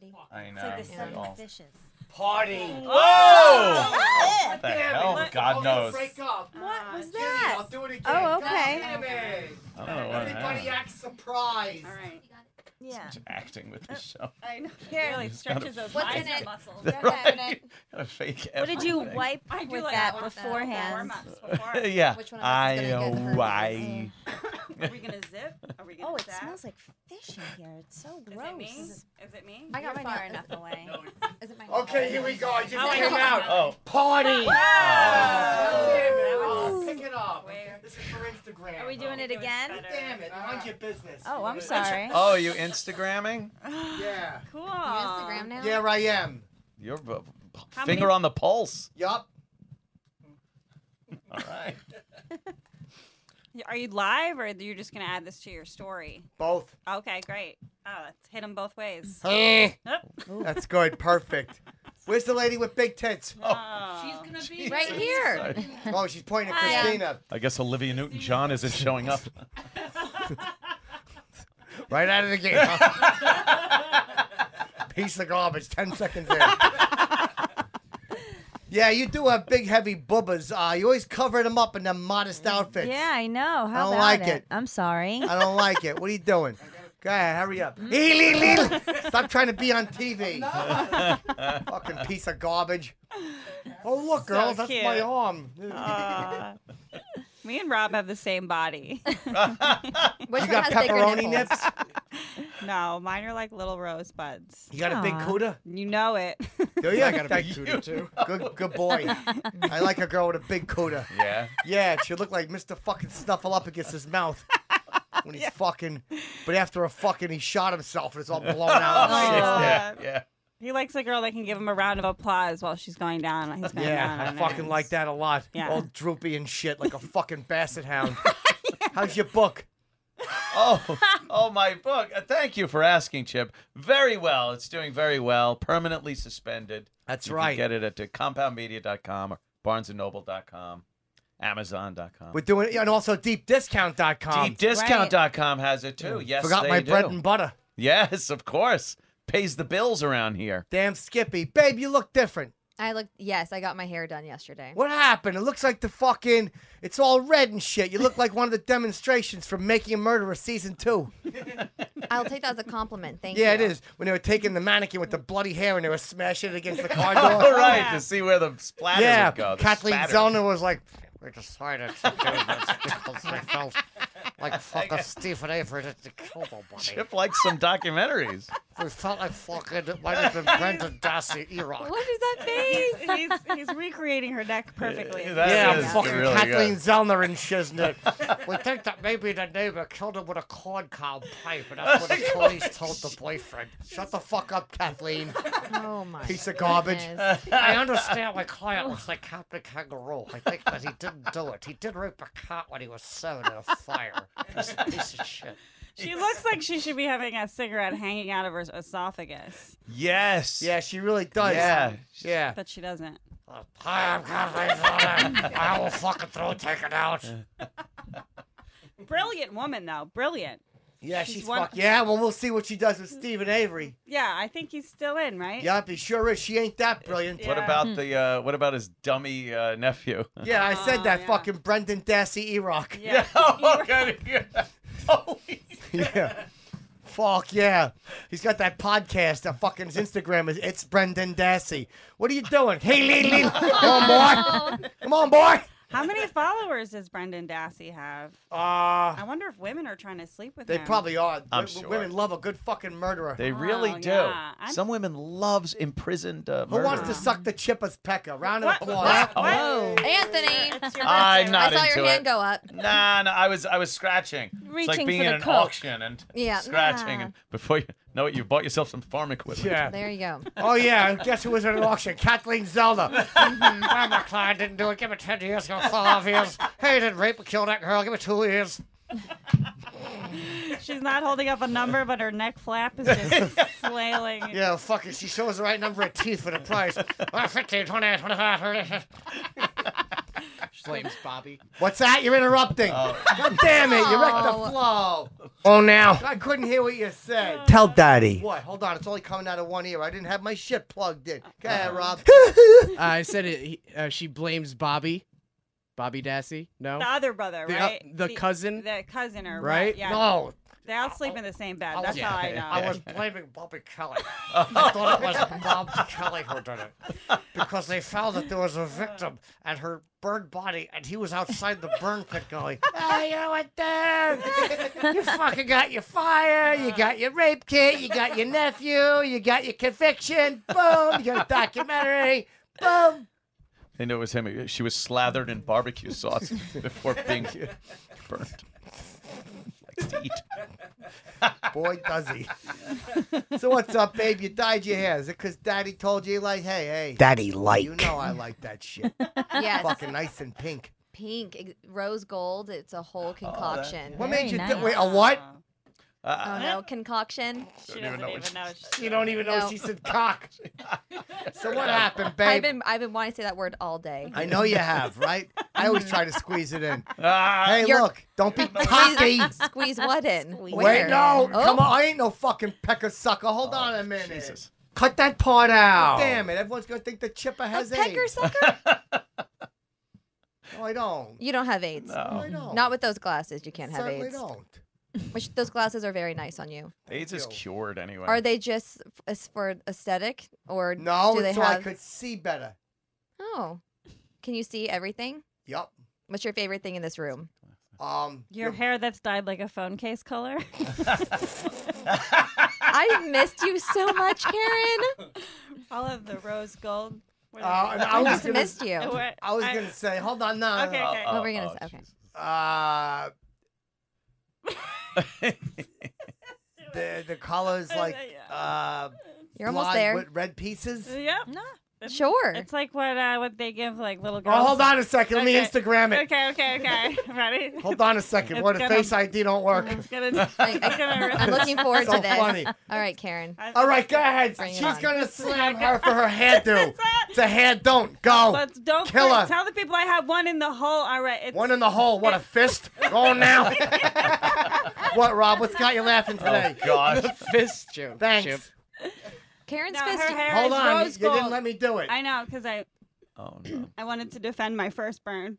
candy. I know. It's like the Yeah. seven Oh. fishes. Party. Whoa! Oh! What the Damn hell? Let- God oh, knows. Break up. What ah, was Jimmy, that? I'll do it again. Oh, God okay. damn it. I what Everybody act surprised. All right. Yeah. Such acting with the show. I know. Here. Really stretches those What's in it? muscles. Got Right. that in it. Gotta fake What did you wipe I do with like that that with the beforehand? before. yeah. Which one of us I is gonna get know hurt? Oh, why. Are we gonna zip? Are we gonna Oh, it zap? smells like fish in here. It's so Is gross. it me? Is it me? I got You're far enough away. Is it my Okay, here we go. I just Oh, came I- out. Oh. Party. Oh. God damn it. Oh, pick it up. Where? This is for Instagram. Are we doing it It again? Damn it. Mind your business. Oh, I'm sorry. Oh, you Instagramming? Yeah. Cool. You Instagram now? Yeah, I am. You're uh, How finger many- on the pulse. Yup. All right. Are you live or you're just gonna add this to your story? Both. Okay, great. Oh, let's hit them both ways. Hey. Nope. That's good. Perfect. Where's the lady with big tits? Oh. She's gonna be Right here. Oh, she's pointing at Hi. Cristina. I guess Olivia Newton-John isn't showing up. Right out of the gate. Piece of garbage. Ten seconds in. Yeah, you do have big, heavy bubbas. Uh, you always cover them up in them modest outfits. Yeah, I know. How don't about like it? it. I'm sorry. I don't like it. What are you doing? Go ahead, hurry up. Stop trying to be on TV. Fucking piece of garbage. Oh, look, So girls, that's my cute. arm. Aw. Me and Rob have the same body. Which You one got has bigger pepperoni nipples? nips? no, mine are like little rosebuds. You got a big Aw. cooter? You know it. Do you? I got a big That- cooter too. Good, good boy. I like a girl with a big cooter. Yeah. Yeah, it should look like Mr. fucking Snuffleupagus his mouth when he's fucking. But after a fucking, he shot himself and it's all blown out. and shit. Aw. Yeah. Yeah. He likes a girl that can give him a round of applause while she's going down. He's going down Yeah, I on fucking it. like that a lot. Yeah. All droopy and shit, like a fucking basset hound. How's your book? Oh, oh, my book. Uh, thank you for asking, Chip. Very well. It's doing very well. Permanently suspended. That's you right. Can get it at uh, compoundmedia.com or barnesandnoble.com, amazon.com. We're doing it, and also deepdiscount.com. Deepdiscount.com has it too. Yes, Forgot they my do. bread and butter. Yes, of course. Pays the bills around here. Damn Skippy. Babe, you look different. I look Yes, I got my hair done yesterday. What happened? It looks like the fucking. It's all red and shit. You look like one of the demonstrations from Making a Murderer season two. I'll take that as a compliment. Thank Yeah, you. Yeah, it is. When they were taking the mannequin with the bloody hair and they were smashing it against the car All door. right, to see where the splatter yeah, would go. the Kathleen spatter. Zellner was like, we decided to do this because I felt like fucking Steven Avery didn't kill nobody. Chip likes some documentaries. We felt like fucking it might have been Brendan Dassey Iraq. What is that face? he's, he's recreating her neck perfectly. That yeah, I'm is fucking really Kathleen good. Zellner and shiznit. we think that maybe the neighbor killed him with a corn cob pipe, and that's what the police told the boyfriend. Shut the fuck up, Kathleen. Oh my. Piece of garbage. goodness. I understand my client looks like Captain Kangaroo. I think that he didn't do it. He did rape a cat when he was seven in a fire. He's piece of shit. She looks like she should be having a cigarette hanging out of her esophagus, Yes. Yeah, she really does. Yeah. Yeah. but she doesn't. Hi, I'm Kathleen Zellner. I will fucking throw take it out. Brilliant woman, though. Brilliant. Yeah, She's she's one- fuck. Yeah, well, we'll see what she does with Steven Avery. Yeah, I think he's still in, right? Yup, he sure is. She ain't that brilliant. What about the uh, what about his dummy uh, nephew? Yeah, I said Oh, that yeah. fucking Brendan Dassey Iraq. Yeah. oh, okay. Holy yeah. Fuck yeah. He's got that podcast. That fucking his Instagram is it's Brendan Dassey. What are you doing? Hey, Lee, Lee. Come on, boy. Come on, boy. How many followers does Brendan Dassey have? Uh, I wonder if women are trying to sleep with they him. They probably are. I'm W- sure. Women love a good fucking murderer. They really Oh, do. yeah. Some women loves imprisoned uh, Who wants to suck the chip chipper's pecker? Round of What? applause. What? Oh. Anthony. I'm birthday, not I saw into your it. hand go up. Nah, no, I was I was scratching. Reaching it's like being for in an Coke. auction and Yeah, scratching, nah. and before you know it, you bought yourself some farm equipment. Yeah. There you go. Oh yeah, guess who was at an auction? Kathleen Zelda. Mm-hmm. Well, my client didn't do it. Give me ten years. Give me five years. Hey, he didn't rape and kill that girl. Give me two years. She's not holding up a number, but her neck flap is just flailing. Yeah, fuck it. She shows the right number of teeth for the price. Well, 15, 20, 25, 30. She's blames Bobby. What's that? You're interrupting. Oh. God damn it! You wrecked the Oh. flow. Oh, now. I couldn't hear what you said. Tell Daddy. What? Hold on. It's only coming out of one ear. I didn't have my shit plugged in. Go ahead, Rob. I said it. He, uh, she blames Bobby. Bobby Dassey. No. The other brother, The, uh, right? the cousin. The cousin, or Right? Yeah. No, They all sleep in the same bed. That's was- how I know. I was blaming Bobby Kelly. I thought it was Bob Kelly who did it because they found that there was a victim and her burned body, and he was outside the burn pit going, "Oh, you know what, Dad? You fucking got your fire, you got your rape kit, you got your nephew, you got your conviction. Boom! Your documentary. Boom! They knew it was him. She was slathered in barbecue sauce before being burned. Likes to eat. Boy, does he. so what's up, babe? You dyed your hair. Is it because Daddy told you, like, hey, hey? Daddy like. You know I like that shit. Yes. Fucking nice and pink. Pink, rose gold. It's a whole oh, concoction. What Very made you nice. do? Wait, a what? Oh Uh, no, concoction. She Don't even know even what know. she- You don't even know No. she said cock. so what happened, babe? I've babe? been I've been wanting to say that word all day. I know you have, right? I always try to squeeze it in. ah, Hey, You're- look, don't be cocky. Squeeze what in? Wait, no, Oh. come on. I ain't no fucking pecker sucker. Hold on a minute. Jesus. Cut that part out. Damn it, everyone's gonna think the chipper has A pecker AIDS. sucker? No, I don't. You don't have AIDS. No, No. I don't. Not with those glasses. You can't have AIDS. Certainly AIDS. don't. Which those glasses are very nice on you. AIDS is cured anyway. Are they just f- as for aesthetic or No, do they it's so I could see better. Oh, can you see everything? Yup. What's your favorite thing in this room? Um, Your hair that's dyed like a phone case color. I've missed you so much, Kerryn. All of the rose gold. Uh, and I I was just gonna- missed you. I was gonna say, hold on, no, no, Okay, no. okay. What were you gonna say? Okay. Jesus. Uh, the the colors like uh, You're almost blonde there. with red pieces. Yep. No. Sure. It's like what uh, what they give like little girls. Oh, hold on a second. Let me Instagram it. Okay, okay, okay. Ready? Hold on a second. It's What if gonna- Face ID don't work? It's gonna. I- It's gonna I'm looking forward So to this. funny. All right, Kerryn. All right, go ahead. She's gonna slam her for her hairdo. That's it. It's a hair don't. Go. Let's don't Kill quit. her. Tell the people I have one in the hole. All right. It's, One in the hole. What a fist. Go on now. what, Rob? What's got you laughing Oh today? gosh. Fist joke. Thanks. Chip. Kerryn's No, fist. her hair Hold is on. You rose gold. didn't let me do it. I know, because I Oh no. I wanted to defend my first burn.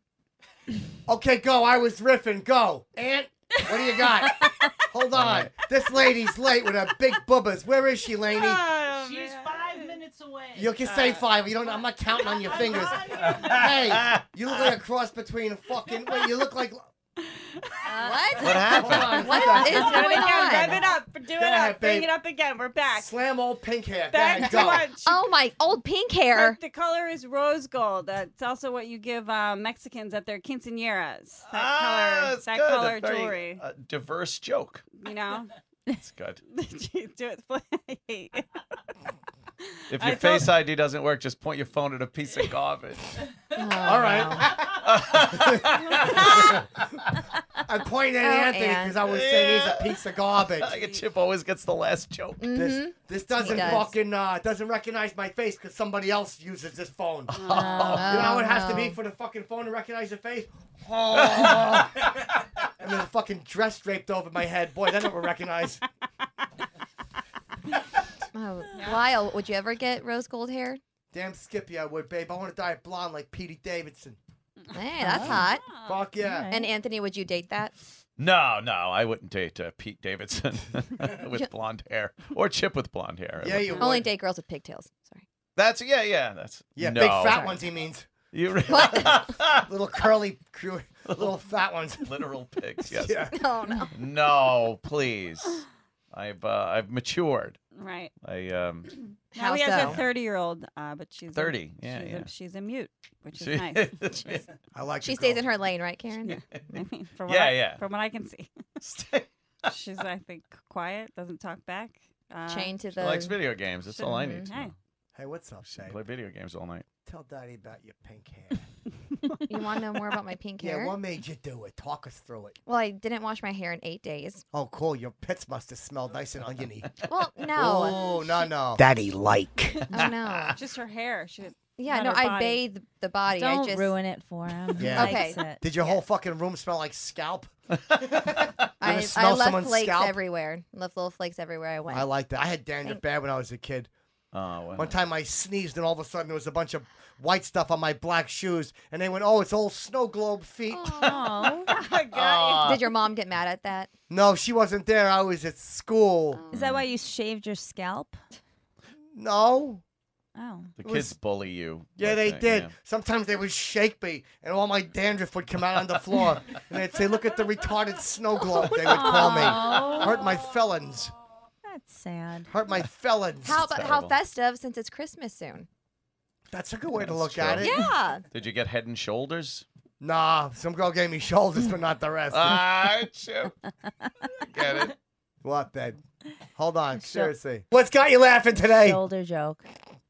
Okay, go. I was riffing. Go. Aunt, what do you got? Hold on. This lady's late with her big bubbas. Where is she, Laney? Oh, She's man. five minutes away. You can say uh, five. You don't. I'm not counting on your fingers. Hey, you look like a cross between a fucking. Wait, you look like. What? What happened? Hold on. What Stop. is Do it going again. Rev on? it up. Do it ahead, up. Bring it up again. We're back. Slam old pink hair. Go Back ahead, to go. what? She- Oh my old pink hair. But the color is rose gold. That's also what you give um, Mexicans at their quinceañeras. That Ah, color, that's that good. A color very, jewelry. uh, diverse joke. You know, It's good. do it. If I your told- face ID doesn't work, just point your phone at a piece of garbage. Oh, All right. I pointed at Oh, Anthony because I was saying he's a piece of garbage. Like a chip always gets the last joke. This, Mhm. this doesn't does. fucking uh, doesn't recognize my face because somebody else uses this phone. Oh, You know how it has to be for the fucking phone to recognize your face? Oh. and there's a fucking dress draped over my head. Boy, then it will recognize. Oh, Lyle, would you ever get rose gold hair? Damn Skippy, I would, babe. I want to dye it blonde like Petey Davidson. Hey, that's hot. Fuck yeah. And Anthony, would you date that? No, no, I wouldn't date uh, Pete Davidson with blonde hair or Chip with blonde hair. Yeah, you Only would. date girls with pigtails. Sorry. That's yeah, yeah. That's Yeah, no. big fat Sorry. ones, he means. You re- Little curly, cru- little fat ones. literal pigs. Yes. Yeah. Oh no. No, please. I've uh, I've matured. Right. I um Now How he has so? a 30 year old, uh, but she's a- 30, yeah, she's, yeah. A, she's a mute, which is she- nice. She's- I like She stays girl. in her lane, right, Kerryn? yeah, I mean, from what Yeah, I, yeah. From what I can see, she's I think quiet, doesn't talk back. Uh, Chained to She the. likes video games. That's all I need. To Hey, know. Hey, what's up, She babe? play video games all night. Tell Daddy about your pink hair. You want to know more about my pink hair? yeah, what made you do it? Talk us through it. Well, I didn't wash my hair in eight days. Oh, cool. Your pits must have smelled nice and oniony. Well, no. Oh, no, no. Daddy like. Oh no. just her hair. She Yeah, Not no, her I body. bathe the body. I Don't just ruin it for him. He Yeah. Okay. it. Did your whole fucking room smell like scalp? I, I smell left someone's flakes scalp? everywhere. Left little flakes everywhere I went. I like that. I had dandruff bad when I was a kid. Oh, wow. One time I sneezed and all of a sudden there was a bunch of white stuff on my black shoes, and they went, "Oh, it's old snow globe feet." Oh, Aw. Did your mom get mad at that? No, she wasn't there. I was at school. is that why you shaved your scalp? No. Oh. the was- kids bully you. Yeah, they that, did. yeah. Sometimes they would shake me, and all my dandruff would come out on the floor, and they'd say, "Look at the retarded snow globe." They would call me. Hurt my felons. That's sad. Hurt my felons. How about how terrible. festive since it's Christmas soon? That's a good way to That's look at it. Yeah. Did you get head and shoulders? Nah, some girl gave me shoulders, but not the rest. Ah, Chip. Get it? what, babe? Hold on, seriously. What's got you laughing today? Shoulder joke.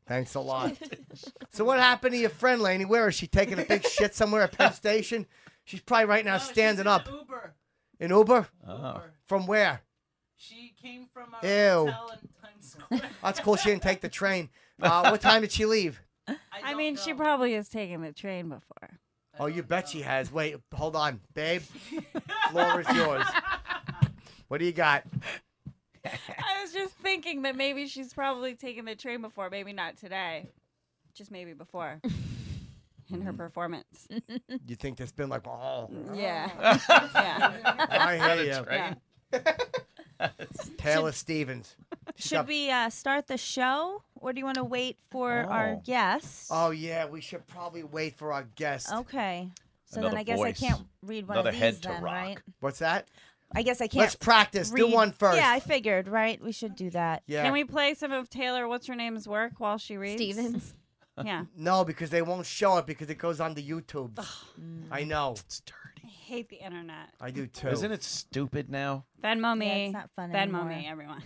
Thanks a lot. so what happened to your friend, Laney? Where is she taking a big shit somewhere at Penn Station? She's probably right now standing up. Uber. In Uber? Oh. From where? She came from a Ew. hotel in Times Square. That's cool. She didn't take the train. Uh, what time did she leave? I, I don't mean, she probably has taken the train before. Oh, you bet she has. Wait, hold on, babe. Floor is yours. What do you got? I was just thinking that maybe she's probably taken the train before. Maybe not today, just maybe before in her performance. You think there's been like, oh, Yeah, yeah. I hear you. Right? Taylor Stevens. Should got- we uh, start the show, or do you want to wait for our Oh. guest? Oh yeah, we should probably wait for our guest. Okay. So Another then I guess voice. I can't read one Another of these head to then, rock. right? What's that? I guess I can't. Let's practice. Do read- one first. Yeah, I figured, right? We should do that. Yeah. Can we play some of Taylor? What's her name's work while she reads? Stevens. Yeah. No, because they won't show it because it goes on the YouTube. I know. It's I dirty. Hate the internet. I do too. Isn't it stupid now? Venmo me. Yeah, it's not fun Venmo anymore. me, everyone.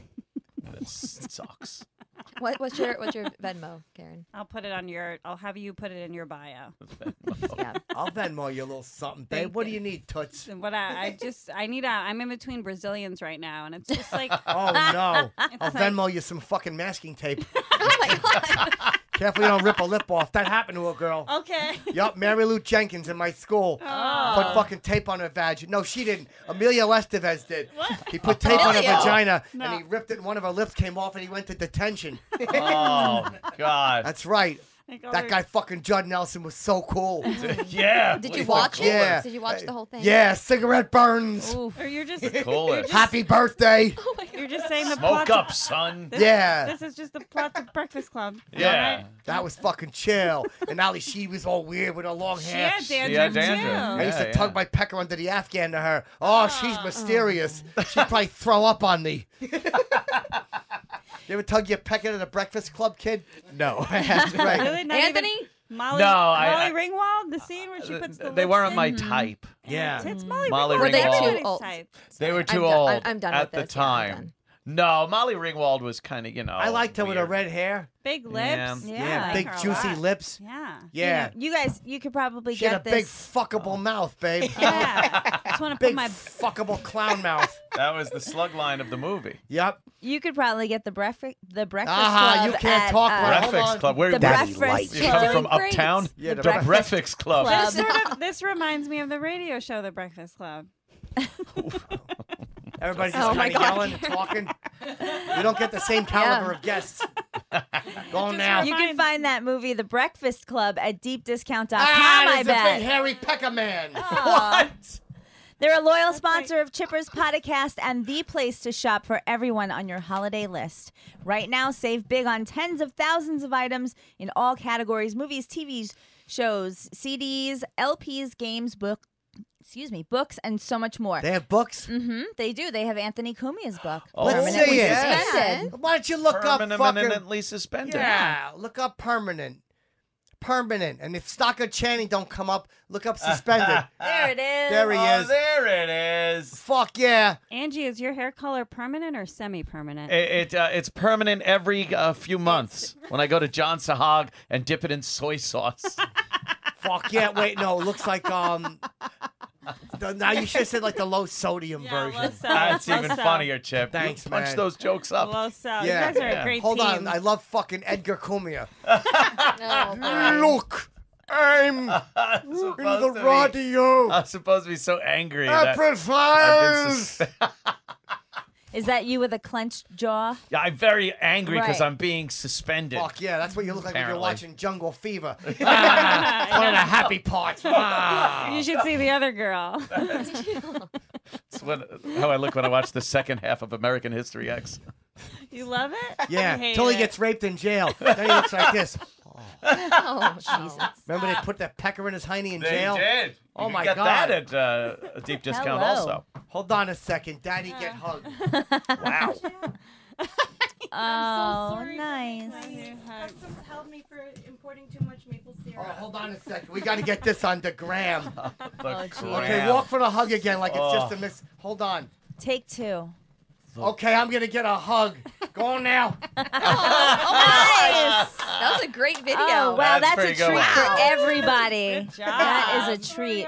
That sucks. What, what's your what's your Venmo, Kerryn? I'll put it on your. I'll have you put it in your bio. Yeah. I'll Venmo you a little something, babe. Thank What do you. you need, Toots? What I, I just I need a. I'm in between Brazilians right now, and it's just like Oh no! I'll like- Venmo you some fucking masking tape. oh my god. Careful you don't rip a lip off. That happened to a girl. okay. Yup, Mary Lou Jenkins in my school. Oh. Put fucking tape on her vag. No, she didn't. Emilio Estevez did. What? He put tape on her vagina No. and he ripped it and one of her lips came off and he went to detention. Oh God. That's right. Like all That guy fucking Judd Nelson was so cool. yeah. Did you watch it? Yeah. Did you watch the whole thing? Yeah, cigarette burns. Oof. Or you're just Coolest. Happy birthday. Oh my god. you're just saying the Smoke plot. up, son. This, Yeah. This is just the plot to Breakfast Club. Yeah. That was fucking chill. And Ally, she was all weird with her long She hair. had dandruff, Yeah, dandruff. I used to Yeah, tug yeah. my pecker under the Afghan to her. Oh, she's ah. mysterious. She'd probably throw up on me. You ever tug your pecker to the Breakfast Club, kid? No, I haven't. Right. Really? Not even Anthony? Molly, No, I- Molly I- Ringwald, the scene where she uh, puts the They lips weren't in? my type. Yeah. It's Molly, Molly Ringwald. Were they too old? type. They were I'm too old I'm- I'm done at with the this. Yeah, time. Done. no, Molly Ringwald was kind of you know. I liked her with her red hair. Big lips. Yeah. Yeah, I big like juicy lips. Yeah. Yeah. You, know, you guys, you could probably She get had a this. big fuckable mouth, babe. Yeah. Just want to put my. fuckable clown mouth. That was the slug line of the movie. Yep. You could probably get the breakfast, the breakfast Aha, club. you can't at, talk uh, Breakfast on. Club. Where The Daddy breakfast lights. you come from Great. uptown? Yeah, The the breakfast Breakfast Club. club. This sort of this reminds me of the radio show, The Breakfast Club. Everybody's just Oh my kind of yelling and talking. You don't get the same caliber of guests. Go on now. You can find that movie, The Breakfast Club, at deepdiscount.com. ah, I there's a bet. big hairy pecker man. What? They're a loyal sponsor of Chipper's Podcast and the place to shop for everyone on your holiday list. Right now, save big on tens of thousands of items in all categories movies, TVs, shows, CDs, LPs, games, book. Excuse me, books, and so much more. They have books. hmm They do. They have Anthony Cumia's book. Oh, Let's see it. Suspended. Why don't you look up fucking? Permanently suspended. Yeah, look up permanent. Permanent. And if Stockard Channing don't come up, look up suspended. There it is. There he oh, is. there it is. Fuck yeah. Angie, is your hair color permanent or semi-permanent? It, it uh, it's permanent every uh, few months when I go to John Sahag and dip it in soy sauce. Fuck yeah. Wait, no, it looks like um the, now you should have said like the low sodium Yeah, version. low sal. That's Low even sal. funnier, Chip. You Thanks, punch man. those jokes up. Low sal. Yeah. You guys are Yeah. a great Hold team. on, I love fucking Edgar Cumia. Oh. Look, I'm I'm in supposed the to be- radio. I'm supposed to be so angry April I've been Fools. Sus- Is that you with a clenched jaw? yeah, I'm very angry because Right. I'm being suspended. Fuck yeah, that's what you look like when you're Apparently. watching Jungle Fever. ah, one of the happy parts. Ah. You should see the other girl. It's when, how I look when I watch the second half of American History X. You love it? Yeah, I hate until he it. gets raped in jail. then he looks like this. Oh, Jesus. Remember they put that pecker in his hiney in jail? did. Oh you my can get God. that at uh, a deep discount Hello. also. Hold on a second. Daddy, get hugged. Wow. Oh, nice. Customs held me for importing too much maple Oh, syrup. hold on a second. We got to get this on the gram. The Oh, geez. Okay, gram. walk for the hug again like it's just Oh. a miss. Hold on. Take two. Okay, I'm going to get a hug. Go on now. Nice. That was a great video. Oh, wow, That's that's, a pretty treat good. for everybody. Good job. That is a treat.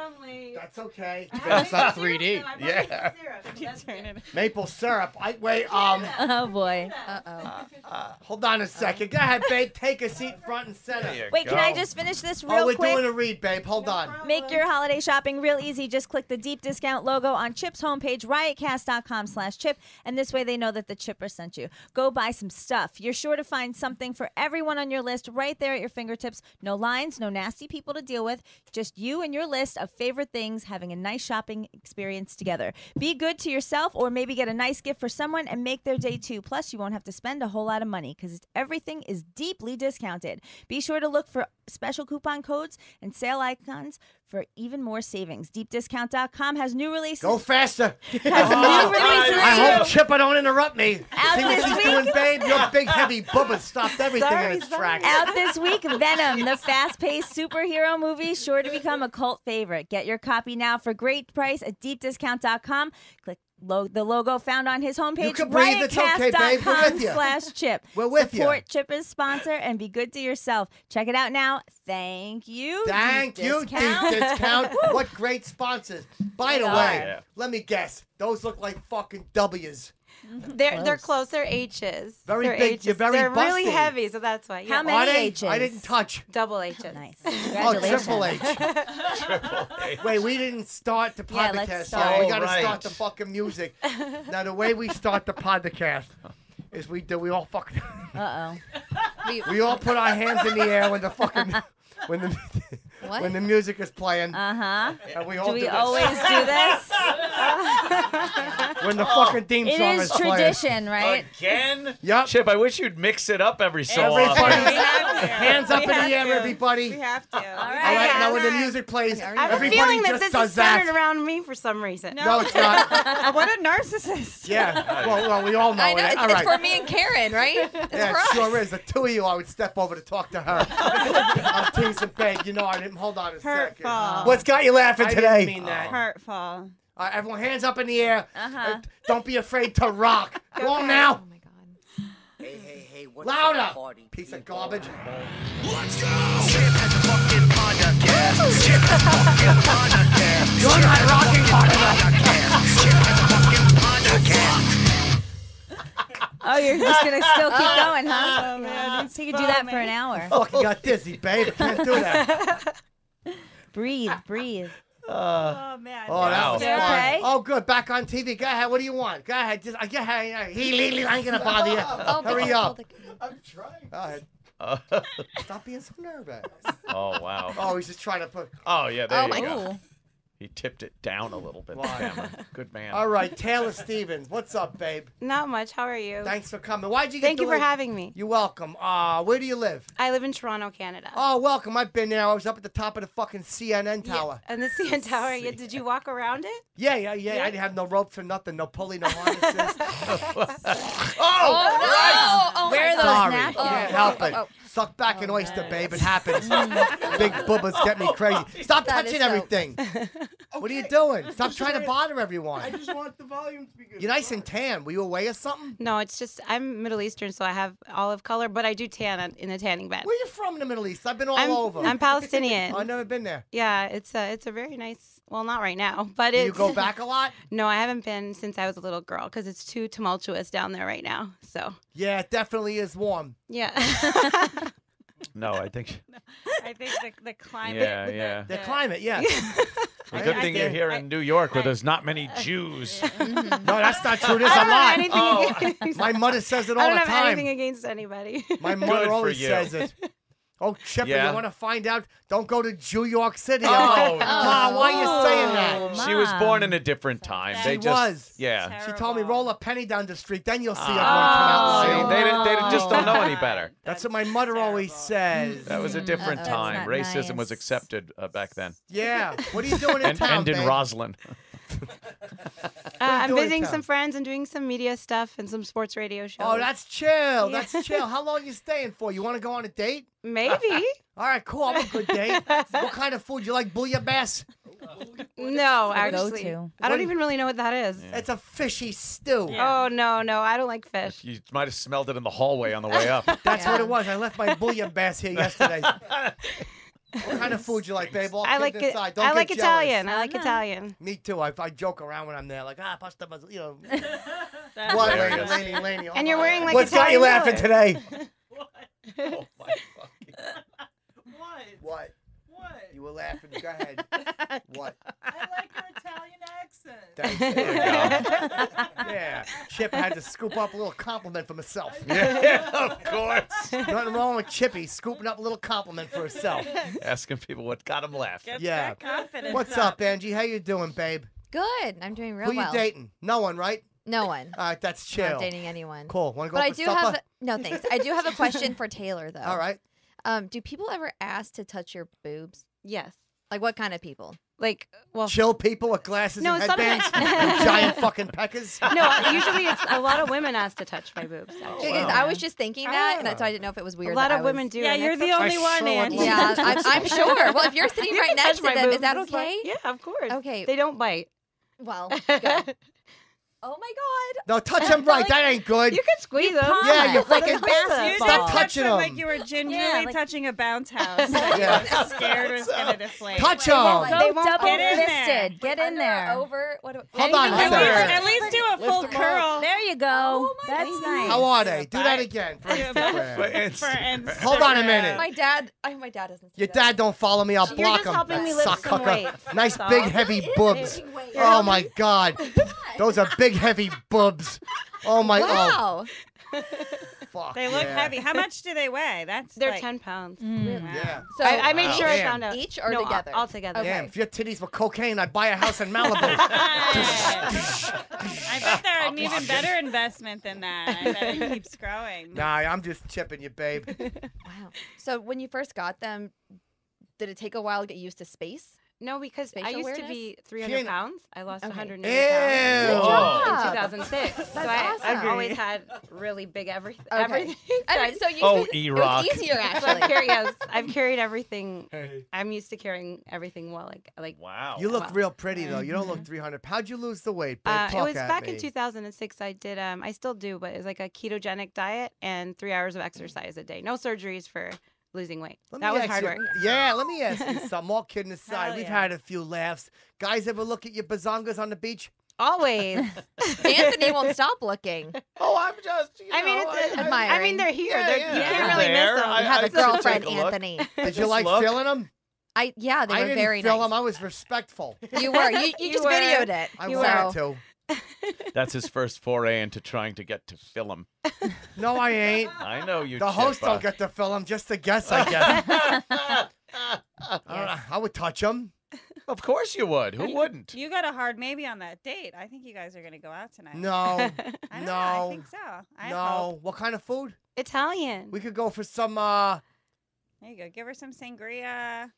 That's okay. That's not 3D. I brought Yeah. maple syrup. That's Turn it. it. Maple syrup. I wait. Um, Oh boy. Uh-oh. hold on a second. Go ahead, babe. Take a seat front and center. There you Wait, can I just finish this real Oh, real we're quick? doing a read, babe. Hold on. Make your holiday shopping real easy. Just click the deep discount logo on Chip's homepage, riotcast.com slash chip, and this way they know that the chipper sent you. Go buy some stuff. You're sure to find something for everyone on your list right there at your fingertips. No lines, no nasty people to deal with. Just you and your list of favorite things having a nice shopping experience together. Be good to yourself or maybe get a nice gift for someone and make their day too. Plus, you won't have to spend a whole lot of money because everything is deeply discounted. Be sure to look for special coupon codes and sale icons for even more savings. Deepdiscount.com has new releases. Go faster. has new oh, releases I hope. Chipper don't interrupt me. Out See what this she's week. doing, babe? Your big heavy bubba stopped everything in its tracks. Out this week, Venom, the fast-paced superhero movie, sure to become a cult favorite. Get your copy now for great price at deepdiscount.com. Click lo- the logo found on his homepage, You can breathe. It's okay, babe. We're with you. slash chip. We're with you. Support Chipper's sponsor and be good to yourself. Check it out now. Thank you. Thank Deep you, Discount. Deep Discount. what great sponsors. By the They way. Yeah. let me guess. Those look like fucking W's. They're they're Close. close. They're H's. Very They're big. H's. You're very They're really heavy, so that's why. How Yeah. many Are they? H's? I didn't touch. Double H's. Nice. Oh, Congratulations. Triple H. Wait, we didn't start the Yeah, let's start. yet. We Oh, got to right. start the fucking music. now, the way we start the podcast is we do. We all fucking. Uh oh. We, We all put our hands in the air when the fucking when the What? when the music is playing, Uh huh. and we all Do do, we this. always do this? when the fucking theme song is is playing. tradition, right? Again? Yep. Chip, I wish you'd mix it up every so Everybody, often. hands up in We have the air, to. everybody. We have to. All right. All right, Yeah, now when the alright. music plays, I have I have a everybody feeling that this does is centered that. around me for some reason. No, it's not. what a narcissist. Yeah. Well, well, we all know I know it. it's, All it's for me and Kerryn, right? It's Yeah, for it us. sure is. The two of you, I would step over to talk to her. I'm teasing, babe. You know, I didn't. Hold on a second. Hurtful. What's got you laughing I today? didn't mean that. Hurtful. All right, everyone, hands up in the air. Uh-huh. Uh, Don't be afraid to rock. Go on now. Oh my god. Hey, hey, hey, what's Louder. up, party Piece of people? garbage. You're not rocking hard enough. Oh, you're just gonna still keep going, huh? Oh man, So you could do that for an hour. Fucking got dizzy, babe. I can't do that. Breathe, breathe. Oh man. Oh, that was You fun. okay? Oh, good. Back on TV. Go ahead. What do you want? Go ahead. Just, uh, go ahead. He, he, he, I ain't gonna bother you. Oh, but Hurry you up. the- I'm trying. Go ahead. oh, Stop being so nervous. Oh wow. Oh, he's just trying to put. Oh, yeah, there Oh you my go. god. He tipped it down a little bit, Why? Good man. All right, Taylor Stevens. What's up, babe? Not much. How are you? Thanks for coming. Why'd you get Thank you for having me. You're welcome. Uh, where do you live? I live in Toronto, Canada. Oh, welcome. I've been there. I was up at the top of the fucking CNN tower. And the CN Tower. Yeah, did you walk around it? Yeah, yeah, yeah. I didn't have no ropes or nothing, no pulley, no harnesses. oh, Oh, no. Oh, Where are those God. Sorry. napkins? Can't Oh, help oh, it. Oh. Suck back Oh, an oyster, babe. It happens. Big bubbas get me crazy. Stop That is touching so- everything. What are you doing? Stop just trying to bother everyone. I just want the volume to be good. You're nice and tan. Were you away or something? No, it's just I'm Middle Eastern, so I have olive color, but I do tan in the tanning bed. Where you from in the Middle East? I've been all I'm, over. I'm Palestinian. Oh, I've never been there. yeah, it's a it's a very nice. Well, not right now, but Do it's. you go back a lot? No, I haven't been since I was a little girl because it's too tumultuous down there right now. So Yeah, it definitely is warm. yeah. No, I think I think the, the climate. Yeah, the- yeah. The the- climate, yeah. the good I thing you're here I- in New York where there's not many Jews. Mm-hmm. No, that's not true. There's a lot. Oh. My mother says it all the time. I don't the have anything against anybody. My mother for always you. says it. Oh, Chipper, Yeah. you want to find out? Don't go to New York City. Oh, like, Ma, why are you saying that? Oh, She was born in a different time. She They just was. yeah. She told me roll a penny down the street, then you'll see everyone come out. See, and they, didn't- they just don't know any better. That's what my mother always says. That was a different That's time. not Racism was accepted uh, back then. Yeah. What are you doing in And, town, and in babe? Roslyn. Uh, I'm visiting some friends and doing some media stuff and some sports radio shows. Oh, that's chill. Yeah. That's chill. How long you staying for? You want to go on a date? maybe. All right, cool. I'm a good date. what kind of food? You like bouillabaisse? no, actually, go-to. I don't even really know what that is. It's a fishy stew. Oh no, no, I don't like fish. You might have smelled it in the hallway on the way up. That's Yeah. what it was. I left my bouillabaisse here yesterday. What kind of food you like, babe? All I like it. aside, don't I get like jealous. Italian. I like Uh-huh. Italian. Me too. I, I joke around when I'm there, like ah, pasta, mas- you know. That's what, very Laney. Laney, Laney, And you're wearing like What's got you laughing color. today? Oh my fucking. What? What? What? You were laughing. Go ahead. What? I like your Italian accent. Thanks. You yeah. Chip had to scoop up a little compliment for himself. Yeah, of course. Nothing wrong with Chippy scooping up a little compliment for herself. Asking people what got them laughing. Get Yeah. that confidence What's up, Angie? How you doing, babe? Good. I'm doing real Who you well. dating? No one, right? No one. All right, that's I'm chill. Not dating anyone. Cool. Want to go But I do supper? have no thanks. I do have a question for Taylor though. All right. Um, do people ever ask to touch your boobs? Yes. Like what kind of people? Like, well, Chill people with glasses No, and headbands and giant fucking peckers. no. Usually, it's a lot of women ask to touch my boobs. Actually. Because I was just thinking that, and Ah. so I didn't know if it was weird. a lot that of I was- women do. Yeah, you're the okay. only one, sure would Yeah, I'm, I'm sure. Well, if you're sitting You right next to my them, is that it's fine. okay? Yeah, of course. Okay. They don't bite. Well, good. Oh my God. No, touch them right. That ain't good. You can squeeze them. Yeah, you Palm it, like fucking- a You basketball. Stop just touching touched it like you were gingerly Yeah, like- touching a bounce house. Yeah. Like you're scared it was gonna deflate. Touch them. Go They won't double get in there. fisted. Get in Under or there. Over. What? do- Hold on a At least, at least do a full curl. There you go. Oh my That's God. nice. How are they? Do that again for Yeah, Instagram. For For Instagram. Instagram. Hold on a minute. My dad. I, my dad doesn't. Your dad don't follow me. I'll You're block just him. helping That me lift suck some cucker. Nice big heavy boobs. Oh my god. Those are big heavy boobs. Oh my Wow. oh fuck. They look yeah. heavy. How much do they weigh? That's They're like, ten pounds. Mm. Wow. Yeah. So I, I made Wow. sure I found out. Each or no, all- together? All, together. Okay. Damn, if your titties were cocaine, I'd buy a house in Malibu. I bet they're an even better investment than that. I bet it keeps growing. nah, I'm just chipping you, babe. Wow. So when you first got them, did it take a while to get used to space? No, because I Facial used to awareness? be ain't- 300 pounds. I lost Okay. 180 Ew. pounds Good in job. 2006. so I, awesome. I've always had really big everything. Okay. everything. And so you. Oh, it E-Rock. was easier So I've actually. carried, yes, I've carried everything. I'm used to carrying everything well. Like, like Wow. You look Wow. real pretty though. You don't look 300. How'd you lose the weight, uh, it was back me. in 2006. I did. Um, I still do, but it's like a ketogenic diet and three hours of exercise a day. No surgeries for losing weight. Let that was hard you- work. Yeah, let me ask you something. All kidding aside, Hell we've yeah. had a few laughs. Guys ever look at your bazongas on the beach? Always. Anthony won't stop looking. Oh, I'm just. You I mean, it's, I- I- admiring. I mean, they're here. Yeah, they're, yeah. You can't They're really there. miss them. I- You have I a should take girlfriend, a. Anthony. Did you like look. filling them? I yeah, they I were didn't very fill nice. them. I was respectful. You were. You, you, You just were. videoed it. I You wanted to. That's his first foray into trying to get to film. No, I ain't. I know you. The host Chippa. don't get to fill them, just to guess, I guess. I. I would touch him. Of course you would. Who wouldn't? You got a hard maybe on that date. I think you guys are gonna go out tonight. No, I don't know. I think so. I no. hope. What kind of food? Italian. We could go for some. uh There you go. Give her some sangria.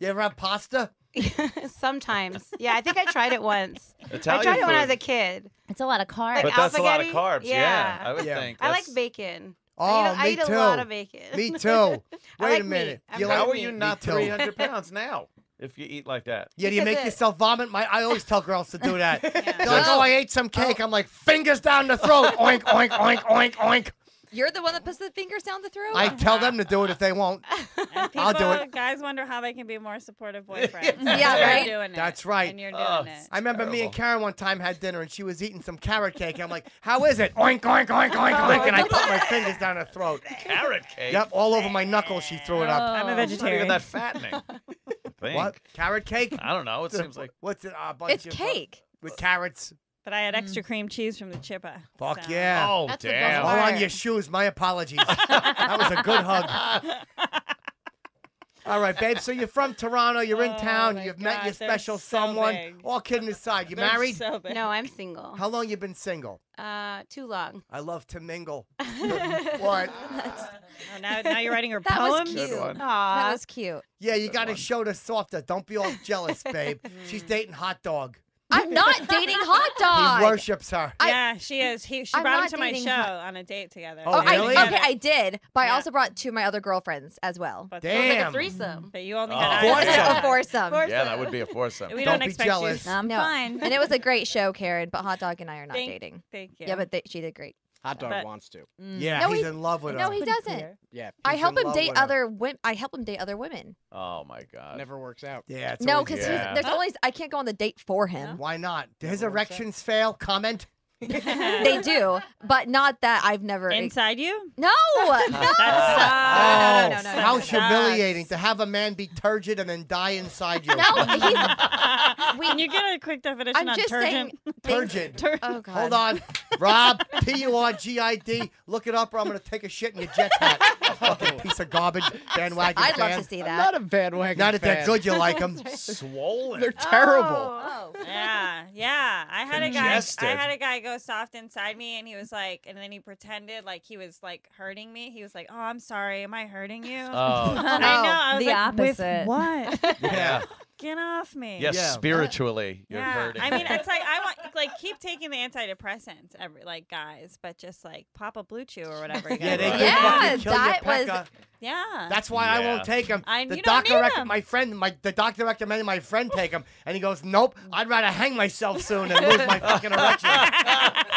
You ever have pasta? Sometimes. Yeah, I think I tried it once. Italian I tried it when I was a kid. It's a lot of carbs. Like But that's a lot of carbs. Yeah, Yeah. I would Yeah. think. I like bacon. Oh, I eat, I me eat too. a lot of bacon. Me too. Wait like a minute. meat. You very like How are meat. you Me not too. 300 pounds now if you eat like that? Yeah, do you Because make it- yourself vomit? My, I always tell girls to do that. They're like, oh, I ate some cake. Oh. I'm like, fingers down the throat. oink, oink, oink, oink, oink. You're the one that puts the fingers down the throat. I tell them to do it if they won't. And people, I'll do it. Guys wonder how they can be more supportive boyfriends. Yeah, You're right? Doing it, That's right. And you're doing Oh, it. I remember me and Kerryn one time had dinner and she was eating some carrot cake. And I'm like, how is it? Oink, oink, oink, oink, oink. And I put my fingers down her throat. Carrot cake. Yep, all over my knuckles. She threw it up. I'm a It's not even vegetarian. that fattening. I. What? Carrot cake? I don't know. It seems like What's it? A bunch it's of, uh, cake. with carrots. But I had extra cream cheese from the chippa. Fuck so- yeah. oh That's damn. All on your shoes. My apologies. that was a good hug. All right, babe. So you're from Toronto. You're in Oh town. You've met your special so someone. big. All kidding aside, you They're married? So big. No, I'm single. How long you been single? Uh, too long. I love to mingle. what? Oh, now, now you're writing her That was cute. Good one. That was cute. Yeah, you got to show the softer. Don't be all jealous, babe. She's dating hot dog. I'm not dating hot dog. He dog. worships her. I- yeah, she is. He, she I'm brought him to my show hot- on a date together. Oh, Oh, I, really? okay, I did, but I also brought two of my other girlfriends as well. But, Sounds like a Damn. threesome. but you only Oh. had Foursome. ours. a foursome. Yeah, that would be a foursome. We Don't don't, be expect jealous. you. I'm No. fine. And it was a great show, Kerryn. But hot dog and I are not Thank- dating. Thank you. Yeah, but they, she did great. Hot dog But- wants to. Mm. Yeah, No, he's he- in love with her. No, he doesn't. Yeah. I help him date other women. I help him date other women. Oh my god. Never works out. Yeah, it's No, because Yeah. there's only I can't go on the date for him. Why not? Do his Never works out. erections fail? Comment. they do, but not that I've never. Inside you? no, no, That Oh, no, no, no, how no. humiliating to have a man be turgid and then die inside you. no. He's. Can you get a quick definition I'm on just turgid? saying. Turgid. Tur- Oh God. Hold on. Rob, P U R G I D. Look it up or I'm going to take a shit in your Jets hat. Fucking piece of garbage. Bandwagon I'd love to see I'm that. not a bandwagon Not if they're fan. good, you like them. Swollen. They're terrible. Oh, oh. Yeah, yeah. I had a guy. I had a guy go soft inside me, and he was like, and then he pretended like he was like hurting me. He was like, "Oh, I'm sorry. Am I hurting you?" Oh. I know. I was The like, "With opposite. what? yeah. Get off me. Yes, Yeah. spiritually, you're yeah. hurting. I mean, it's like I want like keep taking the antidepressants, every like guys, but just like pop a blue chew or whatever. You Yeah, they do. can Yeah, fucking kill your that was- pecker. yeah. That's why I won't take them. I- the you don't doctor, need rec- 'em. my friend, my the doctor recommended my friend take them, and he goes, "Nope, I'd rather hang myself soon than lose my fucking erection."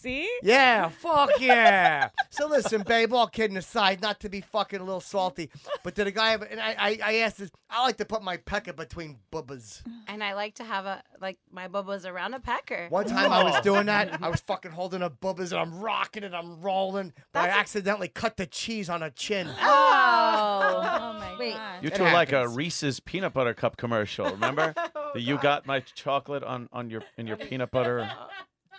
See? Yeah, fuck yeah. so listen, babe, all kidding aside, not to be fucking a little salty, but did a guy ever, and I, I, I asked this, I like to put my pecker between bubbas. And I like to have a like my bubba's around a pecker. One time I was doing that, I was fucking holding a bubbas and I'm rocking it, I'm rolling, but I That's a- accidentally cut the cheese on a chin. Oh. Oh, oh my Wait. god. you It two are like a. Reese's peanut butter cup commercial. Remember? Oh, you God. got my chocolate on on your in your peanut butter.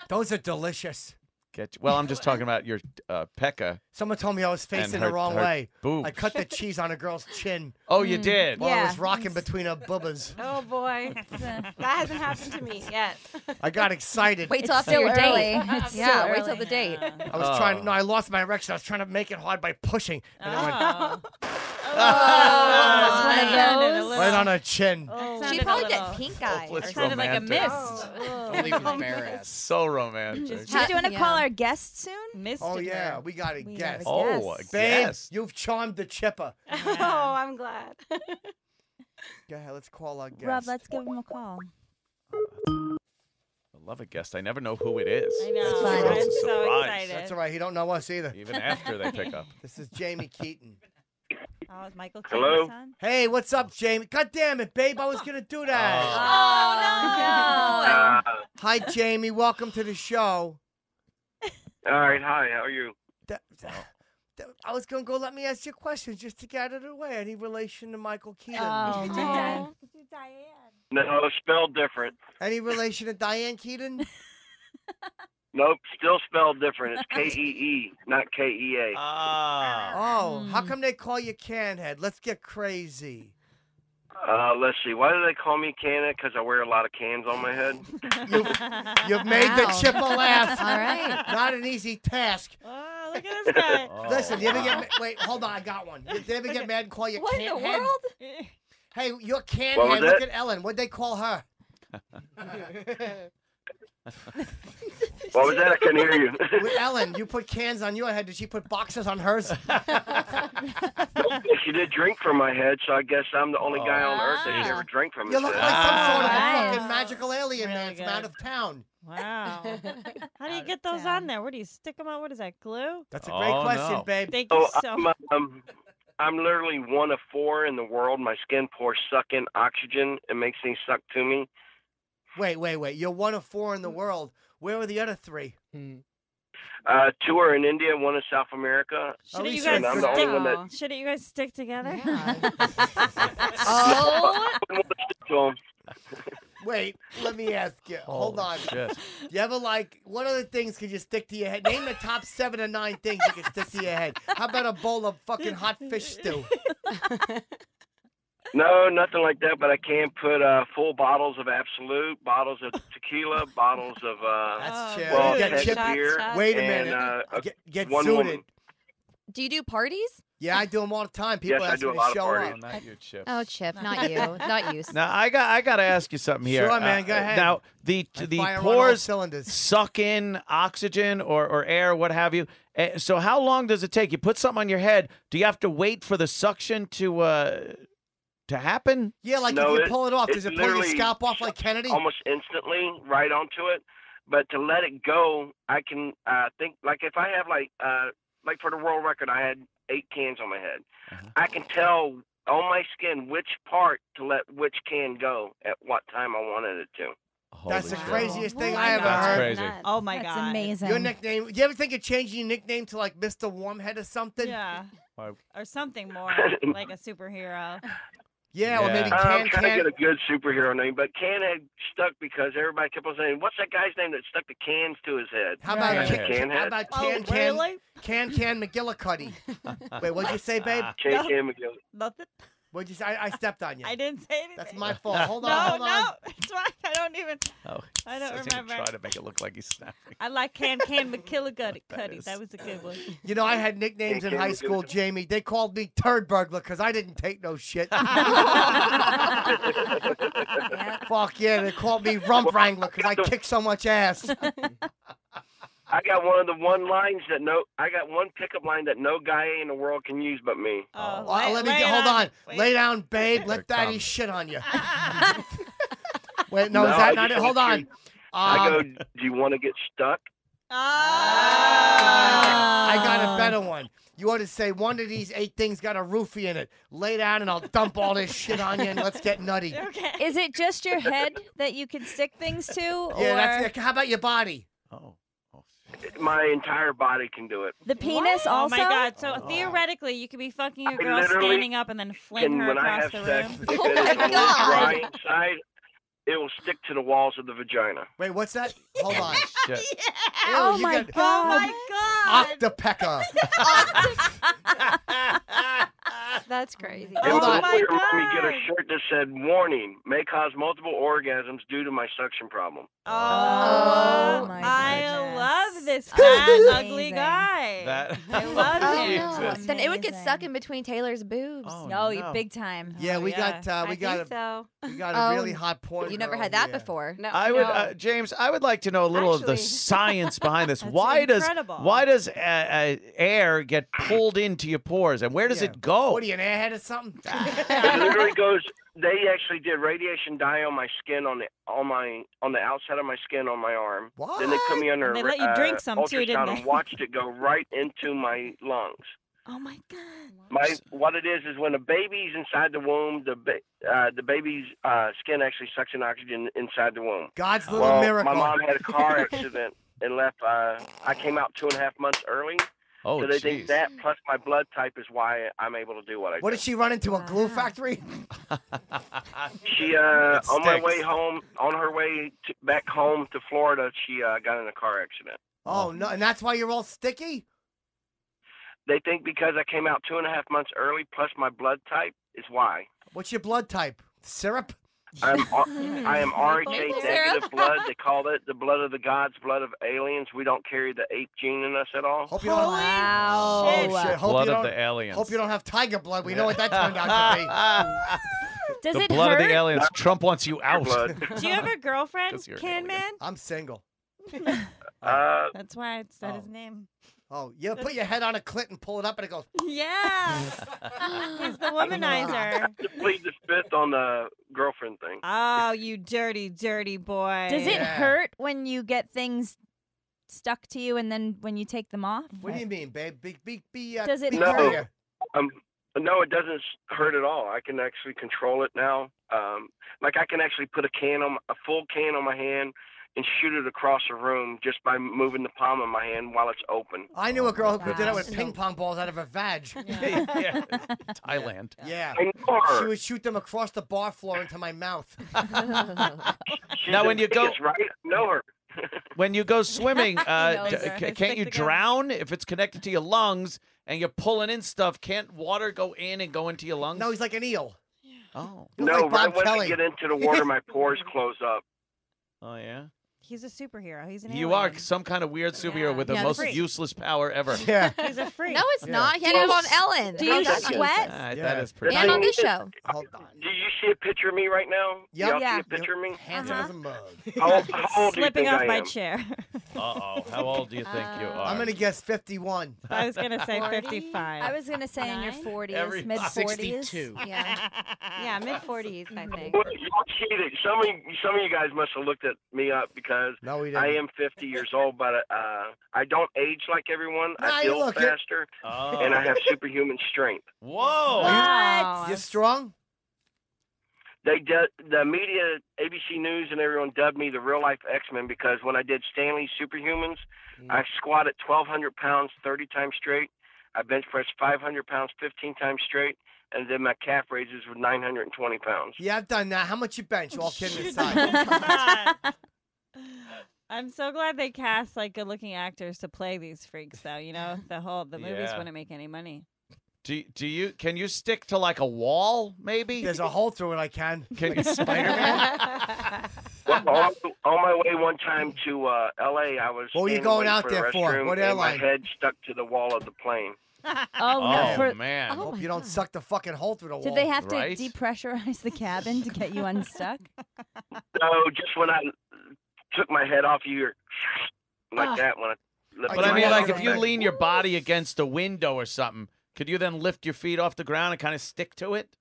Those are delicious. Get well, I'm just talking about your uh, pecca Someone told me I was facing her, the wrong her way. boobs. I cut the cheese on a girl's chin Oh, you did. while I was rocking between her bubbas. Oh boy, that hasn't happened to me yet. I got excited. Wait till It's after your date. It's yeah, still wait till the date. I was trying. Oh. No, I lost my erection. I was trying to make it hard by pushing, and it went Oh. Oh, That one of those? right on her chin. Oh, She probably little- did pink eye. Hopeless It sounded like a romantic. mist. Don't leave his bare. So romantic. Just- Do you want to call Yeah. Our guest soon? Misted Oh yeah, her. we got a We guest. a oh, Yes. a Babe, guest. you've charmed the chipper. oh, I'm glad. Go ahead, let's call our guest. Rob, let's give him a call. I love a guest. I never know who it is. I know. It's fun. I'm so excited. That's all right. He don't know us either. Even after they pick up. This is Jamie Keeton. Oh, is Michael Keaton's Hello? son? Hey, what's up, Jamie? God damn it, babe! I was gonna do that. Oh Uh, Hi, Jamie. Welcome to the show. All right, hi. How are you? That- that- I was gonna go. Let me ask you a question just to get out of the way. Any relation to Michael Keaton? Oh, man. No, spelled different. Any relation to Diane Keaton? Nope, still spelled different. It's K E E, not K E A. Ah. Oh, how come they call you Canhead? Let's get crazy. Uh, let's see. Why do they call me Cannon? Because I wear a lot of cans on my head. You've made the Wow. chipper laugh. All right. Not an easy task. Oh, look at this guy. Oh, Listen, you ever get wow. ma- wait? Hold on, I got one. Did they ever get mad and call you What in the Canhead? world? Hey, you're What was Look that? at Ellen. What'd they call her? What was that? I couldn't hear you. With Ellen, you put cans on your head. Did she put boxes on hers? she did drink from my head, so I guess I'm the only guy on earth that she Ah. ever drank from You his look head. like some sort of a Nice. fucking magical alien man from out of town. Wow. How do you get those town. on there? Where do you stick them on? What is that, glue? That's a great Oh, question, no. babe. Thank you Oh, so I'm, much. um, I'm literally one of four in the world. My skin pores suck in oxygen and makes things suck to me. Wait, wait, wait. You're one of four in the world. Where were the other three? Uh, two are in India, one in South America. Shouldn't you guys I'm the only stick? one that Shouldn't you guys stick together? Oh, wouldn't want to stick to 'em. Wait, let me ask you. Hold Holy on. shit. You ever like what other things could you stick to your head? Name the top seven or nine things you can stick to your head. How about a bowl of fucking hot fish stew? No, nothing like that. But I can put uh, full bottles of Absolut, bottles of tequila, bottles of uh, That's Oh, well, get chip. Shots, beer. shots. Wait a and, minute. uh, get get one suited. woman. do you do parties? Yeah, I do them all the time. People Yes, I ask do me a to lot of show parties. Oh, up. not you, Chip. Oh, Chip, not you, not you. Now I got I got to ask you something here. Sure, man, go Uh, ahead. Now the I the fire on all pores cylinders. suck in oxygen or, or air, what have you. Eh, So how long does it take? You put something on your head. Do you have to wait for the suction to uh to happen? Yeah, like No, if you it- pull it off, it does it pull your literally scalp off like Kennedy? almost instantly right onto it. But to let it go, I can uh, think like if I have like uh, like for the world record, I had eight cans on my head. Uh-huh. I can tell on my skin which part to let which can go at what time I wanted it to. That's the Holy shit. craziest thing Wow. I ever That's heard. crazy. Oh my That's god. amazing. Your nickname. Do you ever think of changing your nickname to like Mr. Warmhead or something? Yeah. Or something more like a superhero. Yeah, or Yeah. maybe I'm Can trying to get a good superhero name, but Canhead stuck because everybody kept on saying, "What's that guy's name that stuck the cans to his head?" How about Right. Can, Can How Head? about Oh, Can Can really? Can Can McGillicuddy? Wait, what'd you say, babe? Can No. Can McGill. Nothing. What'd you say? I, I stepped on you. I didn't say anything. That's my fault. Hold on, no, hold on. no, it's fine. I don't even. Oh, I don't he's even remember. Trying to make it look like he's snapping. I like Can Can McKillicuddy. That Cuddy. is- That was a good one. You know, I had nicknames in high school, Jamie. They called me Turd Burglar because I didn't take no shit. Fuck yeah, they called me Rump Wrangler because I kicked so much ass. I got one of the one lines that no, I got one pickup line that no guy in the world can use but me. Oh, Well, lay- let me get, hold on. Wait. Lay down, babe. Here Let daddy comes. shit on you. Wait, no, No, is that I not it? Hold on. you- I Um, go, do you want to get stuck? Ah. I got a better one. You ought to say one of these eight things got a roofie in it. Lay down and I'll dump all this shit on you and let's get nutty. Okay. Is it just your head that you can stick things to? Yeah, or that's it. How about your body? Oh. oh. My entire body can do it. the penis Oh also? my god! So Oh. theoretically, you could be fucking a I girl standing up and then fling And her when I across have the sex, room. Oh my is on the God. dry side, it will stick to the walls of the vagina. Wait, what's that? Hold on. Shit. Oh Ew, Oh you my got Oh my god! Octopecker. That's crazy. It Oh my a made me get a shirt that said "Warning: May cause multiple orgasms due to my suction problem." Oh, Oh my I love this That's fat, ugly guy. That. I love Oh, him. no. Then it would get Amazing. stuck in between Taylor's boobs. Oh, No, no. big time. Yeah, Oh, we yeah. got uh, we I got a so. we got a Oh, really hot porn. you never had that here. before. No, I would, no. uh, James. I would like to know a little of the science behind this. That's why does why does uh, uh, air get pulled into your pores, and where does Yeah. it go? What are you, an airhead or something? It literally goes. They actually did radiation dye on my skin on the on my on the outside of my skin on my arm. What? Then they put me under And they let you uh, drink some too, didn't they? and watched it go right into my lungs. oh my god! My what it is is when a baby's inside the womb, the ba- uh, the baby's uh, skin actually sucks in oxygen inside the womb. God's little Well, miracle. my mom had a car accident and left. Uh, I came out two and a half months early, oh, so they think that plus my blood type is why I'm able to do what I do. what do. did she run into? A glue factory? She uh, on my way home, on her way to, back home to Florida, she uh, got in a car accident. Oh no, and that's why you're all sticky. They think because I came out two and a half months early, plus my blood type is why. What's your blood type? Syrup? I'm R- I am RH negative blood. They call it the blood of the gods, blood of aliens. We don't carry the ape gene in us at all. Hope you don't. Holy Wow. shit. Oh shit! Hope blood you of don't. the aliens. Hope you don't have tiger blood. We know what that turned out to be. Does the it blood hurt? of the aliens. Trump wants you out. Do you have a girlfriend, Because Can. Man? I'm single. Uh, That's why I said his Oh. name. Oh, you put your head on a clit and pull it up, and it goes. Yeah. He's the womanizer. to plead the fifth on the girlfriend thing. Oh, you dirty, dirty boy. Does it Yeah. hurt when you get things stuck to you and then when you take them off? What do you mean, babe? Be, be, be, uh, Does it be No. clear. Um, no, it doesn't hurt at all. I can actually control it now. Um, like I can actually put a can on a full can on my hand and shoot it across a room just by moving the palm of my hand while it's open. I knew a girl who did that with ping pong balls out of her vag. yeah. Thailand. Yeah. I She would shoot them across the bar floor into my mouth. Now, when you go- right? Know her. When you go swimming, uh, knows d- her. ca- They can't you together. drown if it's connected to your lungs and you're pulling in stuff? Can't water go in and go into your lungs? No, he's like an eel. Oh. No, look like right Bob when Kelly. I get into the water, my pores close up. Oh yeah. He's a superhero. He's an You are some kind of weird superhero Yeah. with the Yeah, most freak. useless power ever. Yeah. He's a freak. No, it's Yeah. not. He had it on Ellen. Do you How's that sweat? Ah, Yeah. That is pretty. And on I- this show. Hold on. Do you see a picture of me right now? Yep. Y'all Yeah. see a picture of me? Handsome Uh-huh. as a mug. How, how old do you Slipping think off I my am? chair. Uh oh. How old do you think you Uh, are? I'm gonna guess 51. I was gonna say 40? 55. I was gonna say in your Nine? 40s, Every- mid 40s. 62. Yeah. Yeah, mid 40s, I think. Well, y'all cheated. Some of you, some of you guys must have looked at me up because No, we didn't. I am 50 years old, but uh, I don't age like everyone. Nah, I you heal look faster, Oh. and I have superhuman strength. Whoa. Wow. You're strong? They did the media, ABC News, and everyone dubbed me the real life X Men because when I did Stan Lee Superhumans, I squatted 1,200 pounds 30 times straight. I bench pressed 500 pounds 15 times straight, and then my calf raises were 920 pounds. Yeah, I've done that. How much you bench? All kidding aside. I'm so glad they cast like good-looking actors to play these freaks, though. You know, the whole the movies Yeah. wouldn't make any money. Do do you can you stick to like a wall maybe? There's a hole through it. I can. Can Like Spider-Man. Well, on, on my way one time to uh, L.A., I was. What were you going out for there for? restroom, What airline? My head stuck to the wall of the plane. Oh, Oh. For, man. Oh Hope my you don't God. suck the fucking hole through the wall. did they have to Right? depressurize the cabin to get you unstuck? No, just when I took my head off, you like Ah. that when I. lifted But I mean, head like, if you bed. lean your body against a window or something, could you then lift your feet off the ground and kind of stick to it?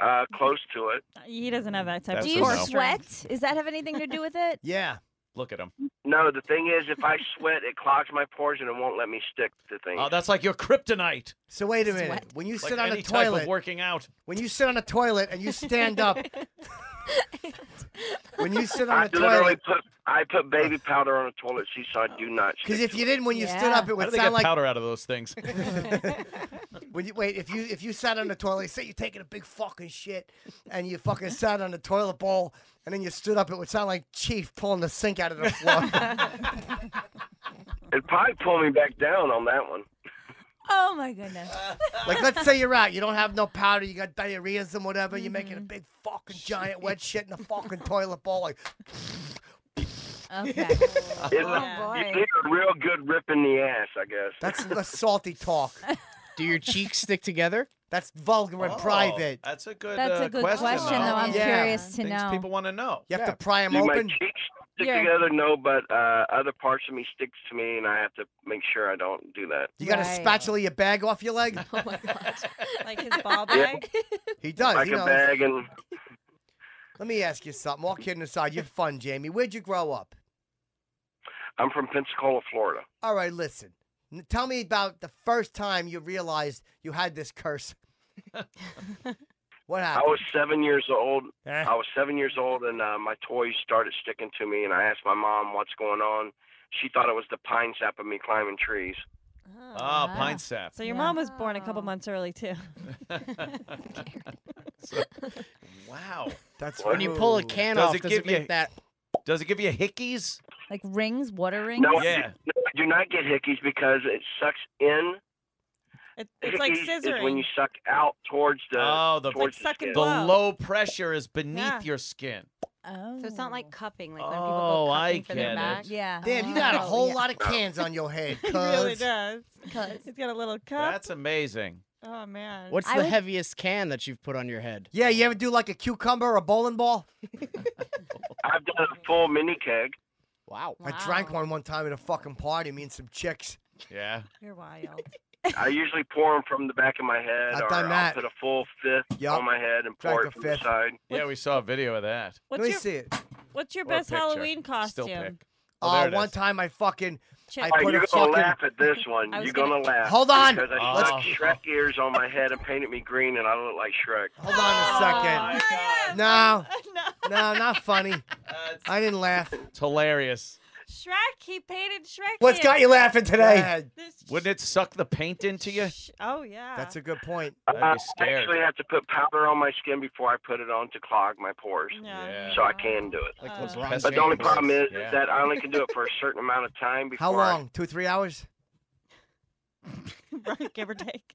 uh, close to it. He doesn't have that type That's Do of you a no. sweat? Does that have anything to do with it? Yeah. Look at him. No, the thing is, if I sweat, it clogs my pores and it won't let me stick to things. Oh, that's like your kryptonite. So wait a minute. Sweat. When you Like sit on any a type toilet, of working out. when you sit on a toilet and you stand up, when you sit on I a literally toilet, put I put baby powder on a toilet seat so I do not. because if you it. didn't when you stood Yeah. up, it How would do they sound get like powder out of those things? when you wait. If you if you sat on the toilet, say you're taking a big fucking shit, and you fucking sat on the toilet bowl, and then you stood up, it would sound like Chief pulling the sink out of the floor. It'd probably pull me back down on that one. Oh my goodness. like let's say you're out, you don't have no powder, you got diarrhea and whatever, you're making a Mm-hmm. big fucking giant wet shit in the fucking toilet bowl, like Okay. It's, Yeah. You need a real good rip in the ass, I guess. that's the salty talk. Do your cheeks stick together? That's vulgar and private. Oh, That's a good. That's uh, a good question, question, though. I'm Yeah. curious to Things know. people want to know. You have Yeah. to pry them Do my open. cheeks stick Yeah. together? No, but uh, other parts of me sticks to me, and I have to make sure I don't do that. You got to Right. spatula your bag off your leg. Oh my god. Like his ball Yeah. bag. He does. like he a knows. bag, and Let me ask you something. All kidding aside, you're fun, Jamie. Where'd you grow up? I'm from Pensacola, Florida. All right, listen. Tell me about the first time you realized you had this curse. what happened? I was seven years old. Eh? I was seven years old, and uh, my toys started sticking to me. And I asked my mom what's going on. She thought it was the pine sap of me climbing trees. Ah, pine sap. So your Yeah. mom was born a couple months early too. So- wow. That's When you pull a can Does off, it does give it make you- that? Does it give you hickeys? Like rings, water rings? No, Yeah. no, I do not get hickeys because it sucks in. It, it's like Hickeys scissoring. is when you suck out towards the Oh, the towards It's the sucking skin. the low pressure is beneath Yeah. your skin. Oh. So it's not like oh. cupping, like when people Oh, go I cupping for their get it. back. Yeah. Damn, you got a Oh, whole yeah. lot of cans on your head. He really cuz. does. Cause He's got a little cup. That's amazing. oh man. What's I the would- heaviest can that you've put on your head? Yeah, you ever do like a cucumber or a bowling ball? I've done a full mini keg. Wow. I drank one one time at a fucking party. Me and some chicks. Yeah. You're wild. I usually pour them from the back of my head, I've or done I'll put a full fifth Yup. on my head and Drank pour a it from the fifth. side. Yeah, we saw a video of that. What's Let me your see it. What's your Or best picture. Halloween Still costume? pick. Oh, Oh, there it one is. time I fucking Chip. I All right, put you're a gonna fucking. laugh at this one. I was You're gonna- gonna laugh. Hold on. Because I oh. Let's- stuck Shrek ears on my head and painted me green, and I look like Shrek. Hold on a oh, second. No, no, not funny. I didn't laugh. It's hilarious. Shrek. He painted Shrek. What's in. got you laughing today? Yeah, Wouldn't it suck the paint into you? Oh yeah. That's a good point. I'd be scared. actually have to put powder on my skin before I put it on to clog my pores, Yeah. Yeah. so I can do it. Like Uh, LeBron Pest But the only problem is, Yeah. is that I only can do it for a certain amount of time before. How I- long? Two, three hours? right, give or take.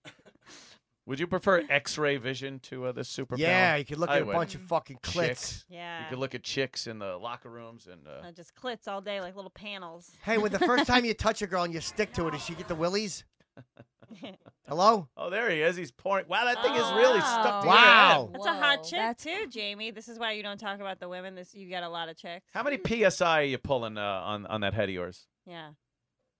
Would you prefer X-ray vision to uh, the superpower? Yeah, you could look I at a would. bunch of fucking clits. Chicks. Yeah. You could look at chicks in the locker rooms and. Uh, Uh, just clits all day, like little panels. Hey, when the first time you touch a girl and you stick to her, does she get the willies? Hello? oh, there he is. He's pouring. Wow, that thing is really stuck to your Wow. That's a hot Whoa. chick That's- too, Jamie. This is why you don't talk about the women. This you get a lot of chicks. How many psi are you pulling uh, on on that head of yours? Yeah.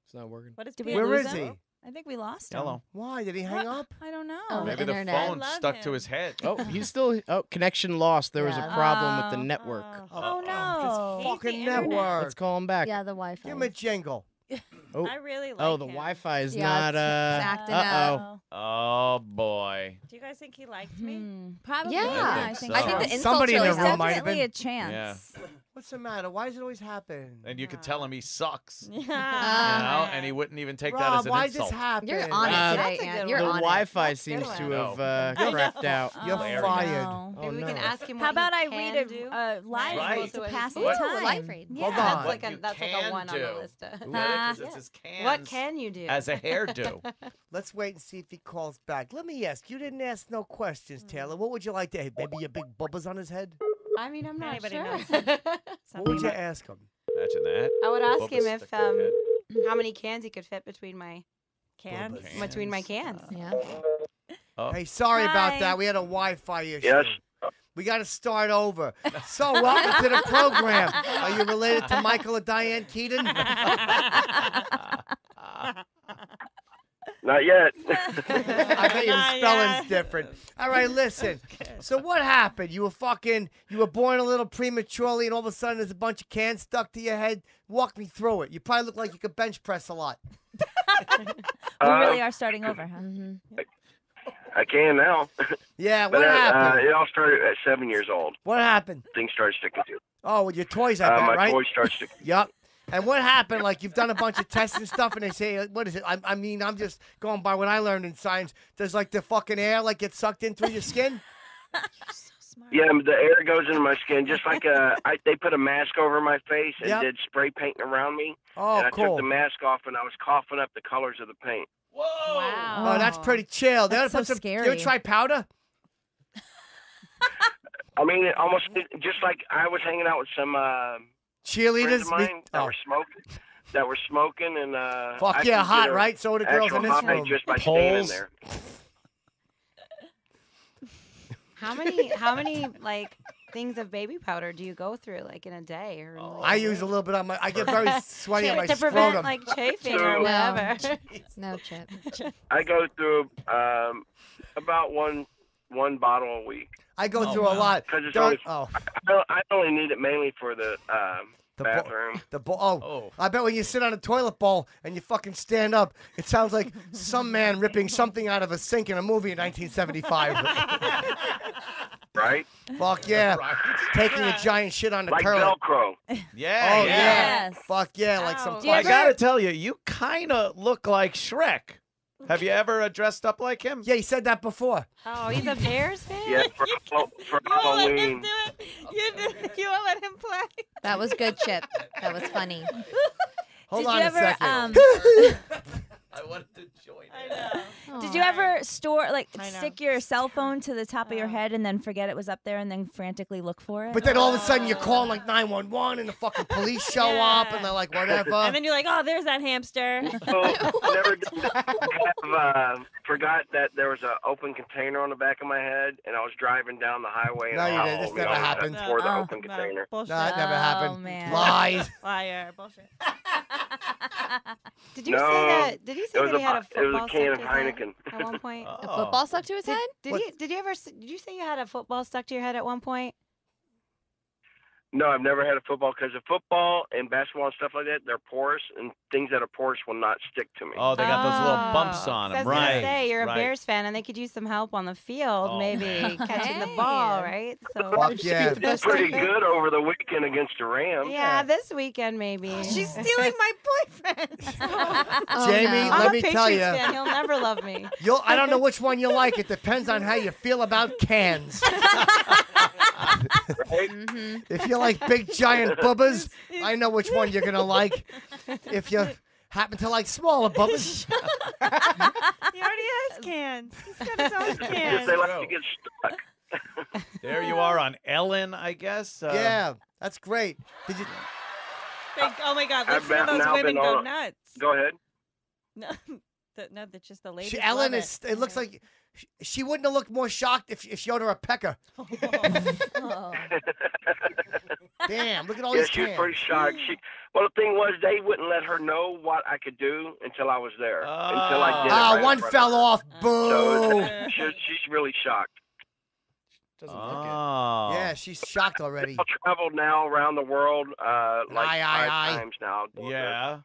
It's not working. What is Did we Where lose is him? he? I think we lost him. Hello. Why? Did he hang up? I don't know. Oh, Maybe the internet. phone I love stuck to him. his head. Oh, he's still. Oh, connection lost. There was a Yeah. problem with the Oh. network. Oh, This no. Oh, Hate the fucking internet. network. Let's call him back. Yeah, the Wi-Fi. Give him a jingle. Oh. I really like Oh, the him. Wi-Fi is Yeah, not. it's- Uh. it's acting uh-oh. up. Oh boy. Do you guys think he liked me? Hmm, Probably. Yeah, I I think, think I think the insults Somebody in really the room might have been. a chance. Yeah. What's the matter? Why does it always happen? And you could tell him he sucks. Yeah. You Yeah. know, and he wouldn't even take that as an why insult. this happen? You're on it Uh, today, That's a Aunt. good You're the on Wi-Fi That's a seems to have uh, I know. crapped out. You're Oh, fired. no. Oh, Maybe we no. can ask him. How about he I can read do. a uh, live Right. to pass he the Ooh, time? a live read. Yeah. Hold That's like a that's like a one on do. the list. Ooh, that is- Yeah. it's his cans What can you do? as a hairdo. Let's wait and see if he calls back. Let me ask. You didn't ask no questions, Taylor. What would you like to? Hey, maybe a big bubbas on his head. I mean, I'm not Anybody sure. knows. What would you ask him? Imagine that. I would ask him if um how many cans he could fit between my cans, Bubba. between my cans. Yeah. Oh. Hey, sorry about that. We had a Wi-Fi issue. Yes. We got to start over. So, welcome to the program. Are you related to Michael or Diane Keaton? Not yet. I bet your Not spelling's yet. different. All right, listen. So what happened? You were fucking, you were born a little prematurely, and all of a sudden there's a bunch of cans stuck to your head. Walk me through it. You probably look like you could bench press a lot. We Uh, really are starting over, huh? hmm I can now. Yeah, But what uh, uh, happened? it all started at seven years old. What happened? Things started sticking to. Oh, with your toys, I Uh, bet, my right? toys started sticking. Yup. And what happened? Like you've done a bunch of tests and stuff, and they say, uh, what is it? I, I mean, I'm just going by what I learned in science. Does like the fucking air like get sucked in through your skin? Yeah, the air goes into my skin just like uh, I, they put a mask over my face and Yep. did spray painting around me. Oh, and I cool. took the mask off and I was coughing up the colors of the paint. Whoa! Wow. Oh, that's pretty chill. They That's oughta put so some- You scary. ever try powder? I mean, it almost just like I was hanging out with some uh, Cheerleaders? of Me- mine that oh. were smoking, that were smoking, and uh, Fuck I yeah, hot, right? So the girls in this hot room. just by standing Poles. there. How many how many like things of baby powder do you go through like in a day or? like, I use a little bit on my. I get very sweaty on my to prevent scrotum. like chafing So- or whatever. No chip. I go through um, about one one bottle a week I go Oh, through a lot. because it's Don't- always. oh, I, I only need it mainly for the um, the bo- bathroom. the bo- oh, Oh. I bet when you sit on a toilet bowl and you fucking stand up, it sounds like some man ripping something out of a sink in a movie in 1975. Right? Fuck yeah, Right. taking a giant shit on the Like toilet. Velcro. Yeah, Oh yeah. yeah. Yes. Fuck yeah, like some. Oh. Do I gotta tell you, you kind of look like Shrek. Have you ever uh, dressed up like him? Yeah, he said that before. Oh, he's a Bears fan. Yeah, for, Hallow- for You won't let him do it. You, did, you won't let him play. That was good, Chip. That was funny. Hold Did on you a ever second. um I wanted to join Did you ever store like I know. stick your cell phone to the top of your head and then forget it was up there and then frantically look for it? But then all of a sudden you're calling like 911 and the fucking police show up and they're like, whatever. And then you're like, oh, there's that hamster. So never did have uh, forgot that there was an open container on the back of my head, and I was driving down the highway. And No, you oh, didn't. This never know, I happened. Tore the Oh. open No, container. bullshit. No, that never Oh, happened. man. Lies. Liar. Bullshit. Did you No, say that? Did he say It was that he had a a, it was football a can of stuck to his head Heineken. at one point? A football stuck to his Did, head? did What- you did you ever did you say you had a football stuck to your head at one point? No, I've never had a football because of football and basketball and stuff like that. They're porous, and things that are porous will not stick to me. Oh, they got those little bumps on them, I was gonna right? say you're right. a Bears fan, and they could use some help on the field, Oh. maybe catching the ball, right? So Fuck yeah. Did pretty good over the weekend against the Rams. Yeah, this weekend maybe. She's stealing my boyfriend. Jamie, I'm let a me tell you. fan. He'll never love me. You'll, I don't know which one you like. It depends on how you feel about cans. Mm-hmm. If you like big giant bubbas, I know which one you're gonna like. If you happen to like smaller bubbas, he already has cans. He's got his own Because cans. they like to get stuck. There you are on Ellen, I guess. Uh, yeah, that's great. Did you? They- oh my God! I've Listen to those women go nuts. Go ahead. No, the, no, that's just the ladies. She, Ellen love is. It looks like she, she wouldn't have looked more shocked if, if she owed her a pecker. Damn! Look at all yeah, these she was cans. pretty shocked. She, well, the thing was, they wouldn't let her know what I could do until I was there. Until I did it. Ah, right one fell of her. off. So Boo! it's- she, she's really shocked. Doesn't look it. Oh. Yeah, she's shocked already. I've traveled now around the world uh, like Aye, aye, five aye. times now. Yeah.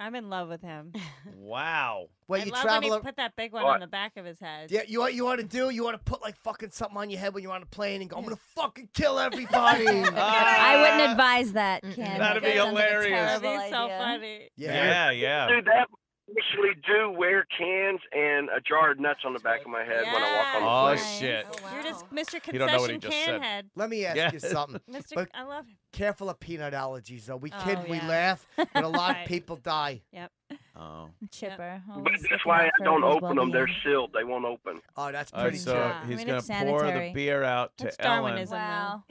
I'm in love with him. Wow. Well, I you love travel. when a- he put that big one What? on the back of his head. Yeah, you want you want to do? You want to put like fucking something on your head when you're on a plane and go, "I'm gonna fucking kill everybody." Ah. I wouldn't advise that, Ken. That'd be That sounds like a hilarious. That'd be so idea. funny. Yeah, yeah. Dude, that actually do wear cans and a jar of nuts on the back of my head when I walk on the Oh plane. shit. Oh, you're just Mr. You don't know what he Concession just said. Canhead. Let me ask you something. Mr. But I love him. careful of peanut allergies, though. We Oh, kid, we laugh, but a lot Right. of people die. Yep. Oh. Chipper. But that's why I don't open them. They're sealed. They won't open. Oh, that's All right, pretty so true. I he's mean, gonna it's pour the beer out to That's Ellen Darwinism. Wow.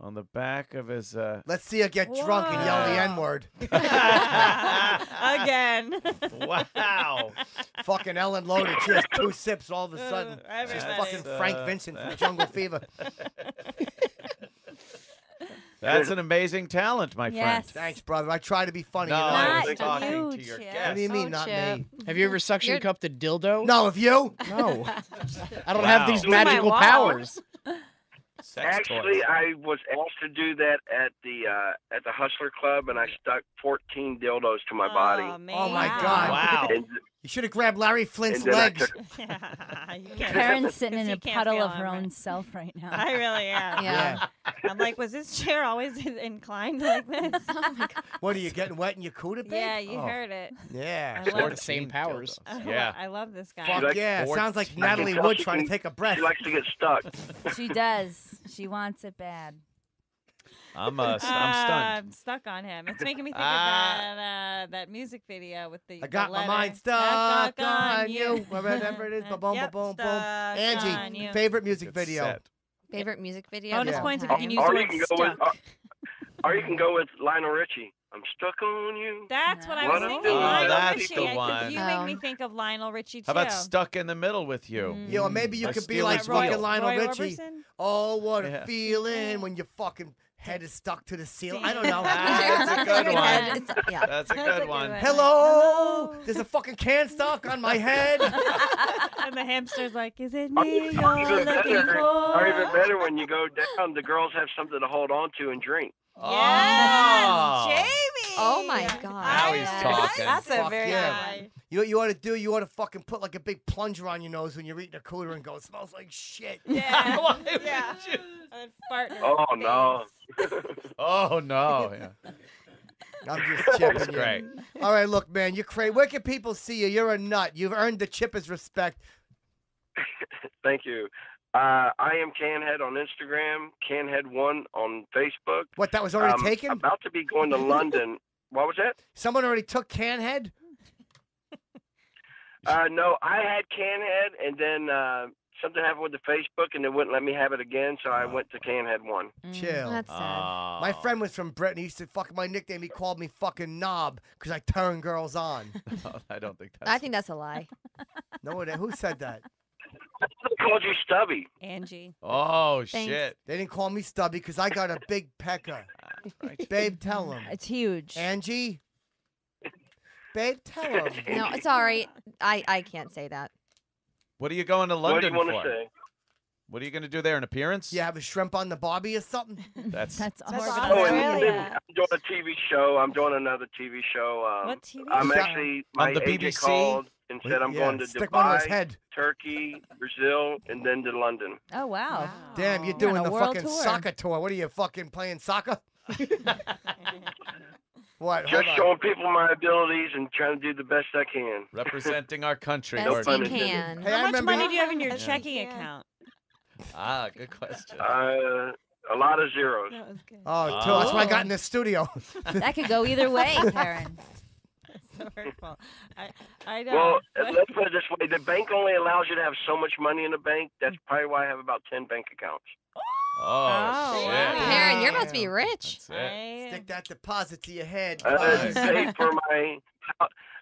On the back of his. Uh... Let's see her get drunk and yell the N word. Again. wow. fucking Ellen loaded. She has two sips all of a sudden. Uh, She's everybody. fucking Frank Uh, Vincent from that's- Jungle Fever. That's an amazing talent, my friend. Yes. Thanks, brother. I try to be funny. No, you know? I Not was talking you, to your Chip. guest. What do you mean, Oh, not Chip. me? Have you ever suction You're- cupped a dildo? No, of you? No. I don't Wow. have these Do magical powers. Sex Actually, toys. I was asked to do that at the uh, at the Hustler Club, and I stuck 14 dildos to my body. Oh, man. Oh, my God. Wow. And, You should have grabbed Larry Flynt's and then I legs. took you Kerryn's sitting 'cause in a puddle of her him, own right? self right now. I really am. Yeah. I'm like, was this chair always inclined like this? Oh what are you getting wet in your cooter, babe? yeah, you Oh, heard it. Yeah. I Or love the same powers. I Yeah. I love this guy. Fuck like yeah. four- Sounds like Natalie Wood she trying to take a breath. She likes to get stuck. She does. She wants it bad. I'm uh, st- I'm stunned. I'm stuck on him. It's making me think Ah. of that uh, that music video with the. I got the my letter. mind stuck on you. Wherever it is, ba boom, ba yep, boom, boom. stuck on Angie, you. favorite music Good video. set. Favorite music video. Bonus Yeah. points if you can use or you word can go with, stuck. or, or you can go with Lionel Richie. I'm stuck on you. That's what I What was a thinking. fool. Lionel Oh, that's Richie. the I- 'cause one. You make me Oh. think of Lionel Richie too. How about stuck in the middle with you? Mm. Yeah, or maybe you By could be Steely like Steel. fucking Roy- Lionel Roy Richie. Orbison? Oh, what a Yeah. feeling when your fucking head is stuck to the ceiling. I don't know. That's a good one. Yeah. That's a That's a good good one. one. Hello, there's a fucking can stuck on my head. and the hamster's like, "Is it Or me you're looking better, for?" or even better, when you go down, the girls have something to hold on to and drink. Yes, Oh. Jamie. My God. Now he's I- talking. That's a Fuck very yeah. good. You know what you want to do? You want to fucking put like a big plunger on your nose when you're eating a cooter and go, it smells like shit. Yeah. Why would yeah. you- And fart in her Oh no. Oh no! Yeah. I'm just chipping That's you. great. All right, look, man, you're crazy. Where can people see you? You're a nut. You've earned the chipper's respect. Thank you. Uh, I am Canhead on Instagram, Canhead1 on Facebook. What, that was already Um, taken? About to be going to London. What was that? Someone already took Canhead? Uh, no, I had Canhead, and then uh, something happened with the Facebook, and they wouldn't let me have it again, so I went to Canhead one. Chill. That's sad. My Oh. friend was from Britain. He used to fuck my nickname. He called me fucking knob because I turn girls on. I don't think that's. I think that's a lie. No, it- who said that? They called you Stubby. Angie. Oh Thanks. shit! They didn't call me stubby because I got a big pecker. Right. Babe, tell him. It's huge. Angie. Babe, tell him. No, sorry. I, I can't say that. What are you going to What do London you for? say? What are you going to do there? An appearance? You have a shrimp on the barbie or something? That's That's That's awesome. Oh, and Australia. then I'm doing a TV show. I'm doing another TV show. Um, What TV I'm show? actually my On the agent BBC? called and said I'm Yeah, going to stick one on his Dubai, head. Turkey, Brazil, and then to London. Oh wow. Damn, you're on doing a the world fucking tour. soccer tour. What are you fucking playing soccer? what? Hold Just on. showing people my abilities and trying to do the best I can. representing our country. Best Gordon. can. Hey, How I much remember. money do you have in your Yeah. checking Yeah. account? Ah, good question. Uh, a lot of zeros. That was good. Oh, two. That's why I got Oh. in the studio. That could go either way, Kerryn. so hurtful. I, I know. Well, but- let's put it this way: the bank only allows you to have so much money in the bank. That's probably why I have about ten bank accounts. Oh, Oh, shit. wow. Kerryn, you're about to be rich. That's it. I- Stick that deposit to your head. Uh, it paid for my.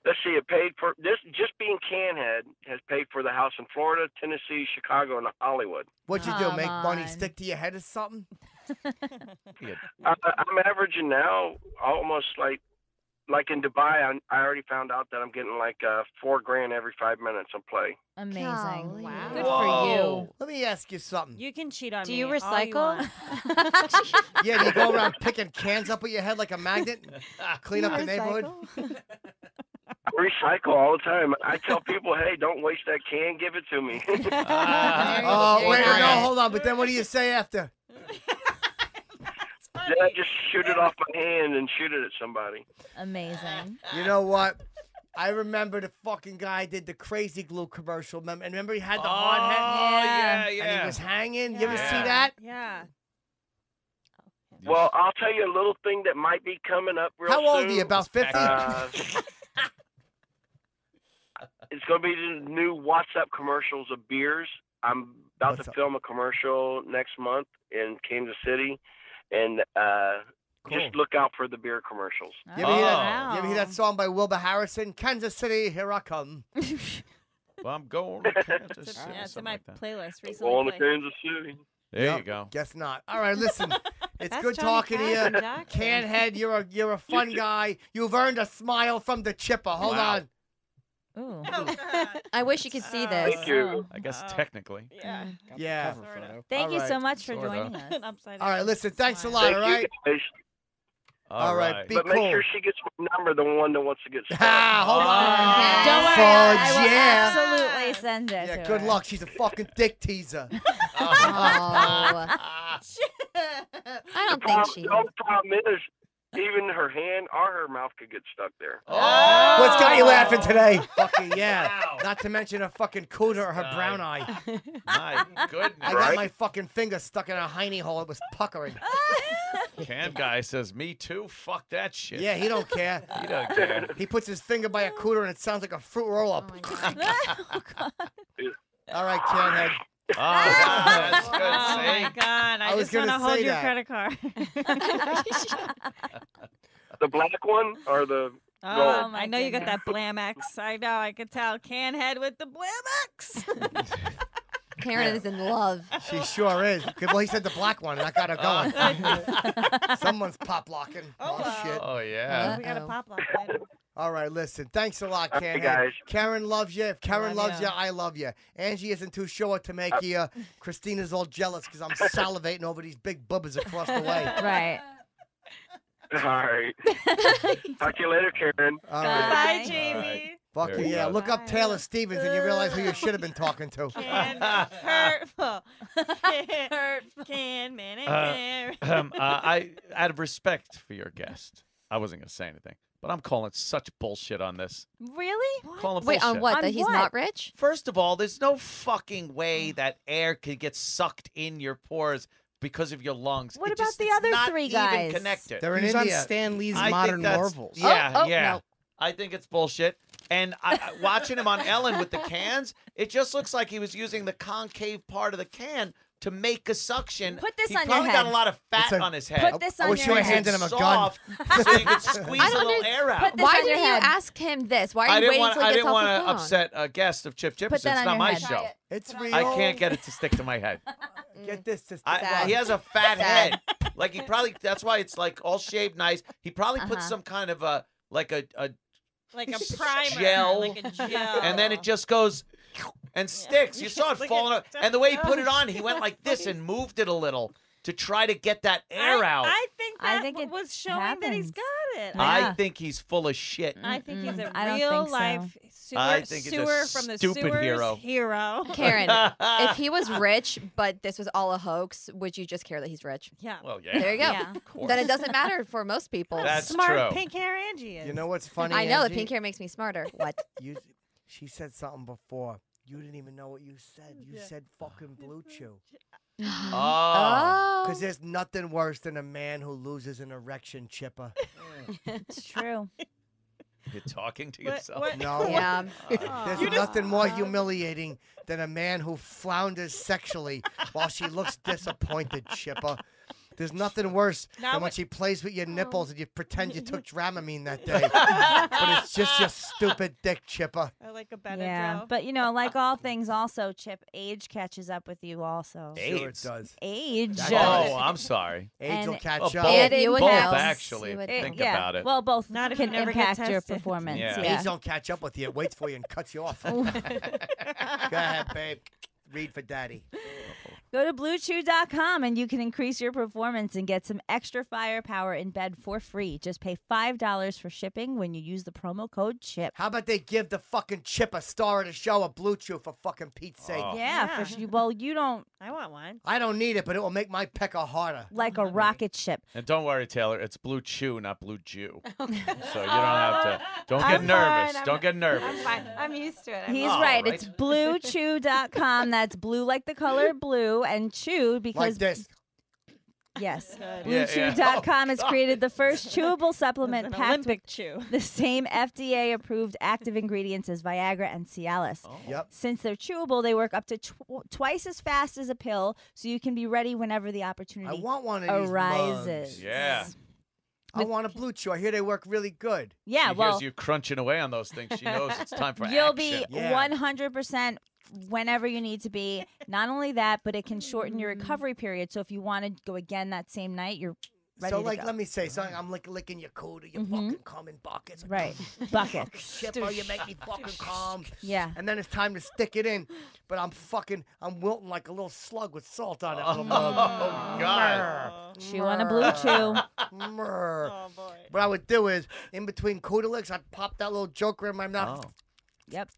Let's see, it paid for this. Just being Canhead has paid for the house in Florida, Tennessee, Chicago, and Hollywood. What'd you do? Come Make money stick to your head or something? I, I'm averaging now almost like, like in Dubai. I, I already found out that I'm getting like uh, four grand every five minutes on play. Amazing. Golly. Wow. Good Whoa. For you. Let me ask you something. You can cheat on Do me. Do you recycle? want. Yeah, do you go around picking cans up with your head like a magnet? Clean up the neighborhood? I recycle all the time. I tell people, hey, don't waste that can. Give it to me. Ah, Oh, There wait, no, hold on. But then what do you say after? Then I just shoot it off my hand and shoot it at somebody. Amazing. You know what? I remember the fucking guy did the crazy glue commercial. Remember, and remember he had the hard hat Oh, yeah, and he was hanging. You ever Yeah. see that? Yeah. Well, I'll tell you a little thing that might be coming up real How old are you? About 50? Uh, it's going to be the new WhatsApp commercials of beers. I'm about What's to up? film a commercial next month in Kansas City, and uh, Cool. just look out for the beer commercials. You ever, hear that, Wow. you ever hear that song by Wilbur Harrison? Kansas City, here I come. Well, I'm going to Kansas City, yeah, it's in my like playlist recently. Going to. Kansas City. There you go. Guess not. All right, listen. It's That's good Johnny talking to you. Canhead, you're a you're a fun guy. You've earned a smile from the chipper. Hold Wow. on. Ooh. I wish you could see this. Thank you. I guess Oh. technically. Yeah. Yeah. Cover photo. Thank All you right. so much for Sorta. joining us. Upside All right, listen. Thanks a lot. Thank All you right. guys. All right, be But make sure she gets my number, the one that wants to get started. Ah, hold on. Don't worry, Fudge, I will yeah. absolutely send it. Yeah, to good her. luck. She's a fucking dick teaser. Oh. I don't think problem, she. the only problem is, even her hand or her mouth could get stuck there. Oh! What's got you laughing today? fucking yeah. Not to mention her fucking cooter or her brown eye. My goodness. I got Right? my fucking finger stuck in a hiney hole. It was puckering. Can guy says, me too? Fuck that shit. Yeah, he don't care. He don't care. He puts his finger by a cooter and it sounds like a fruit roll Oh up. my God. All right, Canhead. Oh, that's good. Oh my god! I, I was just want to gonna hold your that. credit card. The black one or the Oh, Oh, my I know you got that Blamex. I know. I could tell. Can head with the Blamex. Kerryn is in love. She sure is. Well, he said the black one, and I got her oh. going. Someone's pop locking. Oh, wow. shit. Oh, yeah. we got a pop lock. Later. All right, listen. Thanks a lot, Okay, Canhead. guys. Kerryn loves you. If Kerryn Love loves ya. you, I love you. Angie isn't too sure to make you. Uh, Cristina's all jealous because I'm salivating over these big bubbas across the way. Right. All right. Talk to you later, Kerryn. All Bye. Bye, Thank Jamie. Fuck you, yeah. good. Look up Taylor Stevens and you realize who you should have been talking to. Can hurtful. hurtful. Can man and Uh, um, uh, I, out of respect for your guest, I wasn't going to say anything, but I'm calling such bullshit on this. Really? Calling Wait, on what? On that he's what? not rich? First of all, there's no fucking way that air could get sucked in your pores because of your lungs. What It about just- the it's other not three even guys? connected. They're in He was on Stan Lee's I Modern Marvels. Oh, yeah, Oh, oh, yeah. no. I think it's bullshit. And I, I- watching him on Ellen with the cans, it just looks like he was using the concave part of the can to make a suction. Put this he on your head. probably got a lot of fat It's a- on his head. Put this on I wish your you were head. handing him a gun. so you could squeeze I a don't little air out. Why didn't you ask him this? Why are I you didn't waiting want. till he I didn't want to upset a guest of Chip Chip. It's not my head. show. It's real. I can't get it to stick to my head. Get this. this I, he has a fat Sad. head. Like he probably. That's why it's like all shaved nice. He probably put Uh-huh. some kind of a like a, a Like a primer. Gel. Like a gel. and then it just goes and sticks. You saw it falling at- out. And the way he put it oh, on, he went like this and moved it a little to try to get that air I, out. I think I that think it was showing that he's got it. I think he's full of shit. I think he's a. I don't real think so. life sewer, I think he's a from the stupid hero. hero. Kerryn, if he was rich, but this was all a hoax, would you just care that he's rich? Yeah. Well, yeah. There you go. Yeah. Then it doesn't matter for most people. That's Smart true. pink hair Angie is. You know what's funny? I know the pink hair makes me smarter. What? You, she said something before. You didn't even know what you said. You said fucking blue chew. Oh. Because there's nothing worse than a man who loses an erection, Chipper. It's true. You're talking to yourself. what- No. Yeah. There's You just- nothing more humiliating than a man who flounders sexually while she looks disappointed, Chipper. There's nothing worse Now than when what- she plays with your oh. nipples and you pretend you took Dramamine that day. but it's just your stupid dick, Chipper. I like a Benadryl. Yeah, but you know, like all things, also, Chip, age catches up with you. Also, Sure it AIDS. does. age. That Oh, does. I'm sorry. AIDS will And- catch Oh, up. both, And you would both know. actually. You would It- think yeah. about it. Well, both Not if can you never get impact your tested. performance. Yeah. Yeah. AIDS don't catch up with you. It waits for you and cuts you off. Go ahead, babe. Read for daddy. Go to bluechew.com and you can increase your performance and get some extra firepower in bed for free. Just pay $5 for shipping when you use the promo code CHIP. How about they give the fucking chip a star of a show, a blue chew for fucking Pete's sake? Oh. Yeah, Yeah. for sure. Well, you don't I want one. I don't need it, but it will make my pecker harder. like a rocket ship. And don't worry, Taylor. It's Blue Chew, not Blue Jew. so you don't have to. Don't get I'm nervous. fine, I'm- don't get I'm nervous. fine. I'm used to it. I'm He's used All right. Oh, right. It's bluechew.com. That's blue like the color blue and chew Like because this. yes. Yeah, yeah. Bluechew.com has Oh, created the first chewable supplement an packed with chew. the same FDA approved active ingredients as Viagra and Cialis. Oh. Yep. Since they're chewable, they work up to tw- twice as fast as a pill, so you can be ready whenever the I opportunity want one of these arises. mugs. Yeah. I want a blue chew. I hear they work really good. Yeah, she well, hears you crunching away on those things. She knows it's time for you'll action. be Yeah. 100% whenever you need to be. Not only that, but it can shorten your recovery period. So if you want to go again that same night, you're ready so, to like, go. let me say something. I'm lick, licking your cooter. You Mhm. fucking come in buckets. Right. Bucket. Fucking chipper. You make me fucking calm. Yeah. And then it's time to stick it in. But I'm fucking, I'm wilting like a little slug with salt on it. little Oh, mug. God. Chew on a blue chew. Mrr. Oh boy. What I would do is, in between cooter licks, I'd pop that little joker in my mouth. Oh. Yep.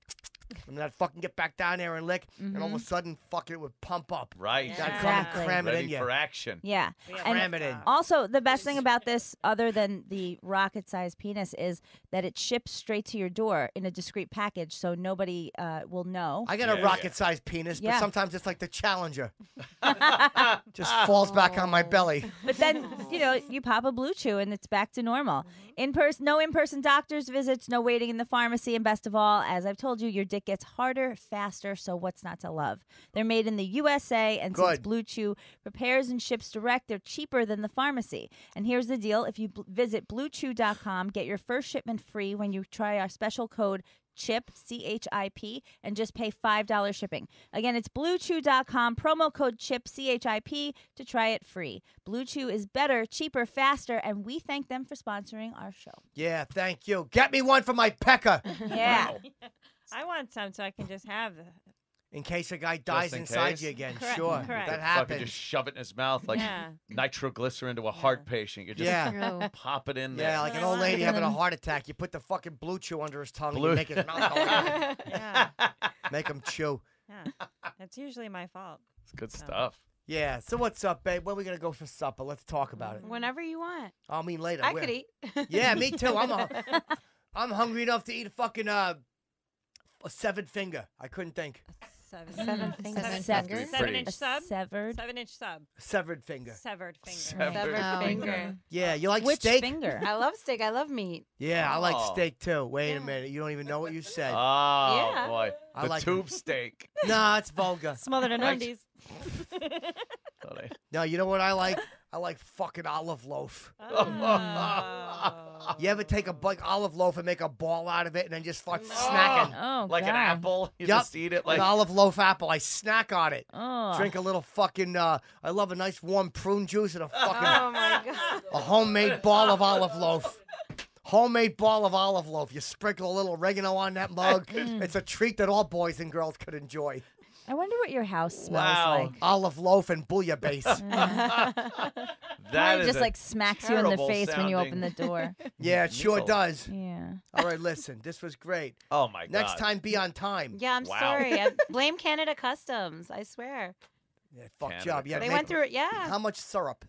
And then I'd fucking get back down there and lick. And all of a Mhm. sudden, fucking it would pump up. Right. I'd come Exactly. and cram it Ready in you. for action. Yeah. Yeah, And Cram it in. Also, the best thing about this, other than the rocket sized penis, is that it ships straight to your door in a discreet package so nobody uh, will know. I got Yeah, a yeah. rocket sized penis, Yeah. but sometimes it's like the Challenger. Just falls back on my belly. But then, you know, you pop a blue chew and it's back to normal. In person, no in person doctor's visits, no waiting in the pharmacy, and best of all, as I've told you, your dick gets harder faster. So what's not to love? They're made in the USA, and since Blue Chew prepares and ships direct, they're cheaper than the pharmacy. And here's the deal: if you bl- visit BlueChew.com, get your first shipment free when you try our special code chip c-h-i-p and just pay $5 shipping again it's bluechew.com promo code chip c-h-i-p to try it free blue chew is better cheaper faster and we thank them for sponsoring our show Yeah, thank you. Get me one for my pecker yeah I want some so I can just have the. in case a guy dies in inside case? you again. Correct, Sure, correct. that Fucking happens. just shove it in his mouth like Yeah. nitroglycerin to a heart patient. You just Yeah. True. pop it in there. Yeah, like an old lady having a heart attack. You put the fucking blue chew under his tongue Blue- and you make his mouth go, Yeah. make him chew. Yeah. That's usually my fault. It's good stuff. Yeah, so what's up, babe? When are we going to go for supper? Let's talk about it. Whenever you want. I mean later. I Where- could eat. Yeah, me too. I'm a, I'm hungry enough to eat a fucking uh, a seven finger. I couldn't think. Mm, seven. Seven fingers. Seven Seven- fingers. Seven inch sub. severed. Seven inch sub. Severed finger. Severed finger. Severed Severed Oh. finger. Yeah, you like Which steak? finger? I love steak. I love meat. Yeah, I like Oh. steak too. Wait a minute, you don't even know what you said. Oh Yeah. boy, I the like 'em. tube steak. nah, it's vulgar. Smothered in Right. undies. Oh, No, you know what I like? I like fucking olive loaf. Oh. You ever take a like olive loaf and make a ball out of it and then just fuck snacking? Oh, like an apple. You Yup. just eat it like An olive loaf apple. I snack on it. Oh. Drink a little fucking. Uh, I love a nice warm prune juice and a fucking Oh my god. a homemade ball of olive loaf. Homemade ball of olive loaf. You sprinkle a little oregano on that mug. it's a treat that all boys and girls could enjoy. I wonder what your house smells Wow. like. Olive loaf and bouillabaisse. that Probably is just a like smacks you in the terrible face when you open the door. yeah, it sure does. yeah. All right, listen. This was great. Oh my god. Next time, be on time. Yeah, I'm Wow. sorry. I blame Canada Customs. I swear. Yeah, fuck Canada job. Yeah, They make- went through it. Yeah, How much syrup?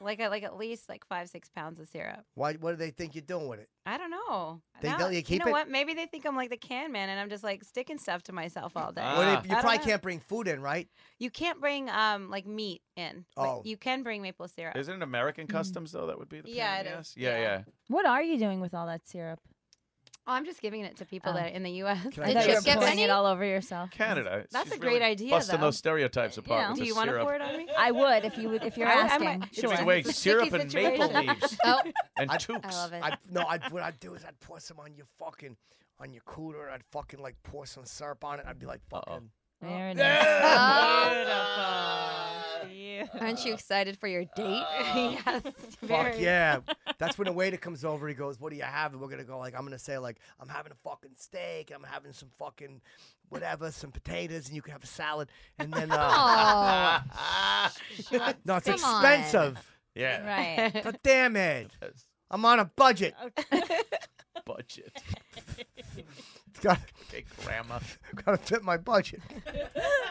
Like a, like at least like five six pounds of syrup. Why? What do they think you're doing with it? I don't know. They Now- don't- you keep know it- what? Maybe they think I'm like the can man, and I'm just like sticking stuff to myself all day. Well, they- I you don't probably know. can't bring food in, right? You can't bring um like meat in. but Oh. you can bring maple syrup. Isn't it American customs though? That would be the Yeah, pan, it yes? is. Yeah, Yeah. yeah. What are you doing with all that syrup? Oh, I'm just giving it to people Oh. that are in the U.S. Can I I you just get pouring any? it all over yourself. Canada. That's She's a great really idea, Busting though. those stereotypes You apart know. with Do you want to pour it on me? I would if you would if you're I- I asking. might- It's sure. the way It's a syrup and maple leaves Oh, and I- toques. I love it. I no, I what I'd do is I'd pour some on your fucking on your cooler. I'd fucking like pour some syrup on it. I'd be like fucking. There it is. Oh. Aren't you excited for your date? yes. Fuck Very. yeah. That's when the waiter comes over. He goes, "What do you have?" And we're gonna go like, I'm gonna say like, I'm having a fucking steak. I'm having some fucking whatever, some potatoes, and you can have a salad. And then, uh, Oh, no, it's Come on. expensive. yeah. Right. But damn it, I'm on a budget. Budget. It's got Okay, grandma. got to fit my budget.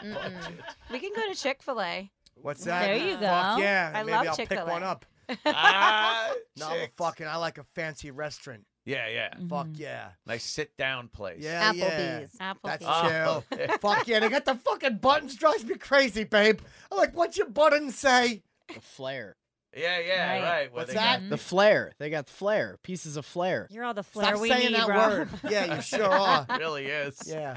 Budget. We can go to Chick Fil A. What's that? There you go. Fuck go. yeah. I Maybe love I'll pick Chick-fil-A. one up. ah, No, I'm a chicks. fucking. I like a fancy restaurant. Yeah, yeah. Fuck yeah. Nice sit down place. Yeah, yeah. Applebee's. Apple. That's tea. Oh, chill. Fuck yeah, they got the fucking buttons. Drives me crazy, babe. I'm like, what's your button say? The flare. Yeah, yeah, Right. right. Where What's they got- that? The flare. They got flair. Pieces of flare. You're all the flair Stop we saying need, that bro. word. Yeah, you sure are. really is. Yeah.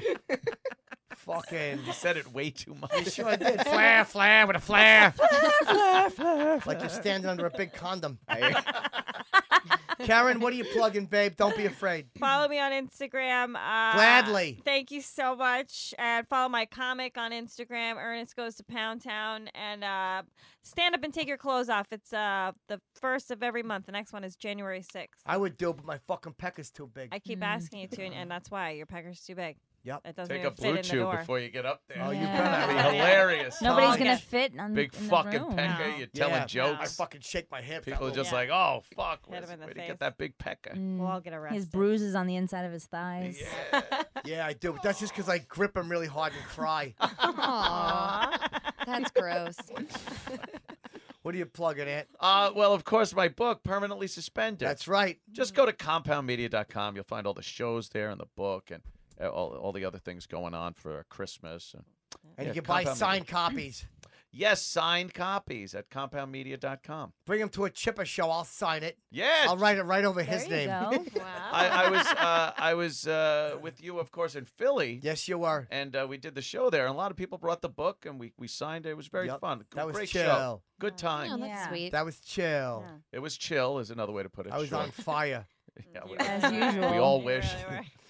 Fucking. You said it way too much. You sure did. Flare, flare with a flare. flare, flare. Like you're standing under a big condom. Kerryn, what are you plugging, babe? Don't be afraid. Follow me on Instagram. Uh, Gladly. Thank you so much. And follow my comic on Instagram. Ernest goes to Pound Town. And uh, stand up and take your clothes off. It's uh, the first of every month. The next one is January 6th. I would do, but my fucking peck is too big. I keep asking you to, and, and that's why your pecker's too big. Yep. It doesn't Take even a fit blue in the chew door. before you get up there. Oh, you Yeah. better. That'd be hilarious. Nobody's Target. gonna fit on Big in the fucking room. pecker. No. You're telling Yeah. jokes. I fucking shake my hips. People are just Yeah. like, oh, fuck. Hit Where's, him in the where'd he face. get that big pecker? Mm. We'll all get arrested. His bruises on the inside of his thighs. Yeah. Yeah, I do. But that's just because I grip him really hard and cry. Aw, that's gross. what are you plugging, Ant? Uh, well, of course, my book, Permanently Suspended. That's right. Just go to compoundmedia.com. You'll find all the shows there and the book and all, all the other things going on for Christmas. And, And Yeah, you can buy compound signed copies. yes, signed copies at compoundmedia.com. Bring him to a Chipper show. I'll sign it. Yeah. I'll write it right over There his you name. go. Wow. I, I was uh, I was uh, with you, of course, in Philly. Yes, you were. And uh, we did the show there, and a lot of people brought the book, and we, we signed it. It was very Yep. fun. That was Great chill. show. Good time. Oh, that's Yeah. sweet. That was chill. Yeah. It was chill, is another way to put it. I was Sure. on fire. Yeah, we- As usual. We all wish. really were.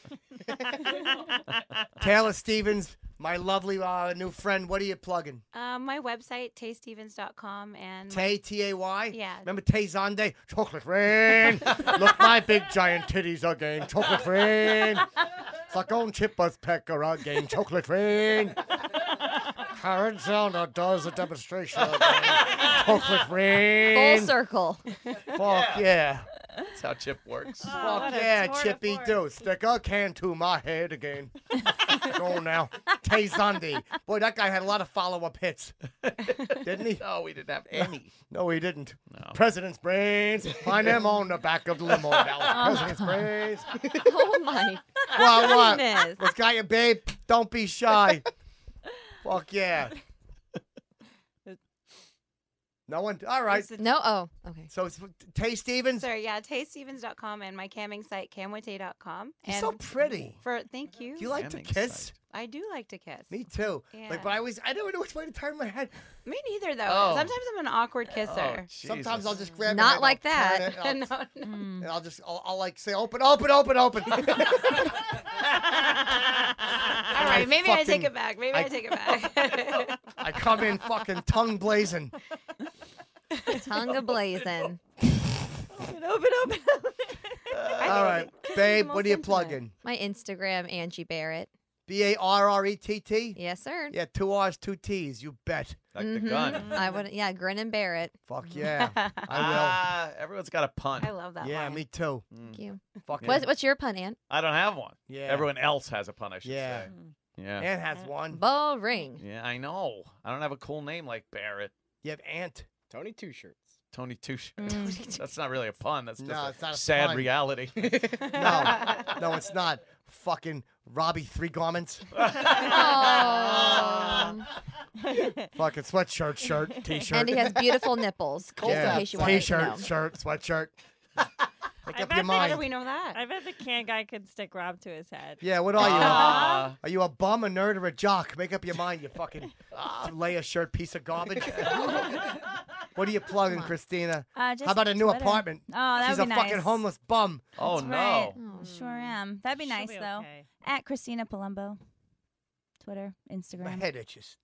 Taylor Stevens, my lovely uh, new friend. What are you plugging? Uh, my website, taystevens.com, and my- Tay T A Y. Yeah. Remember Tay Zonday? Chocolate rain. Look my big giant titties again. Chocolate rain. Suck on Chipper's pecker again. Chocolate rain. Karen Zelda does a demonstration again. Chocolate Full circle. Fuck yeah. That's how Chip works. Oh, Fuck yeah, tour de Chippy do. Stick a can to my head again. Go now. Tay Zonday. Boy, that guy had a lot of follow-up hits. Didn't he? No, we didn't have any. No, he didn't. No. President's brains. Find them on the back of the limo. Now. Oh, President's brains. Oh my Well, what? goodness. What's got you, babe? Don't be shy. Fuck yeah. No one. All right. No. Oh, okay. So it's Tay Stevens. Sorry, yeah, taystevens.com and my camming site, camwate.com. You're and so pretty. For thank you. Do you like to kiss? I do like to kiss. Me too. Yeah. Like, but I always I never know which way to turn my head. Me neither, though. Oh. Sometimes I'm an awkward kisser. Sometimes I'll just grab. Not my like head, that. I'll turn it, no, I'll- no. And I'll just I'll, I'll like say open, open, open, open. All right, maybe I take it back. Maybe I, I- take it back. I come in fucking tongue blazing. Tongue ablazing. Open, open, open. All right, babe, what are you plugging? My Instagram, Angie Barrett. B A R R E T T. Yes, sir. Yeah, two R's, two T's. You bet. Like Mhm. the gun. I would. Yeah, Grin and Barrett. Fuck yeah, I Ah, everyone's got a pun. I love that. will. Yeah, line. me too. Thank you. Fucking. What's, what's your pun, Ant? I don't have one. Yeah. Everyone else has a pun, I should Yeah. say. Yeah. Ant has one. Boring. Yeah, I know. I don't have a cool name like Barrett. You have Ant. Tony Two Shirts. Tony Touche. That's not really a pun. That's just No, a it's not a sad pun. reality. No, no, it's not. Fucking Robbie Three Garments. Aw. Fucking sweatshirt, shirt, t-shirt. and he has beautiful nipples. Just yeah. in case you wanted to t-shirt, know. shirt, sweatshirt. Make I up bet your they- How mind. do we know that? I bet the can guy could stick Rob to his head. Yeah, what are you? Ah. Are you a bum, a nerd, or a jock? Make up your mind, you fucking lay a shirt piece of garbage. What are you plugging, Cristina? Uh, just How about a new Twitter. apartment? Oh, that She's would a be fucking homeless bum. oh, That's no. right. Sure am. That'd be She'll nice be though. okay. At Cristina Palumbo. Twitter, Instagram. My Instagram. head itches.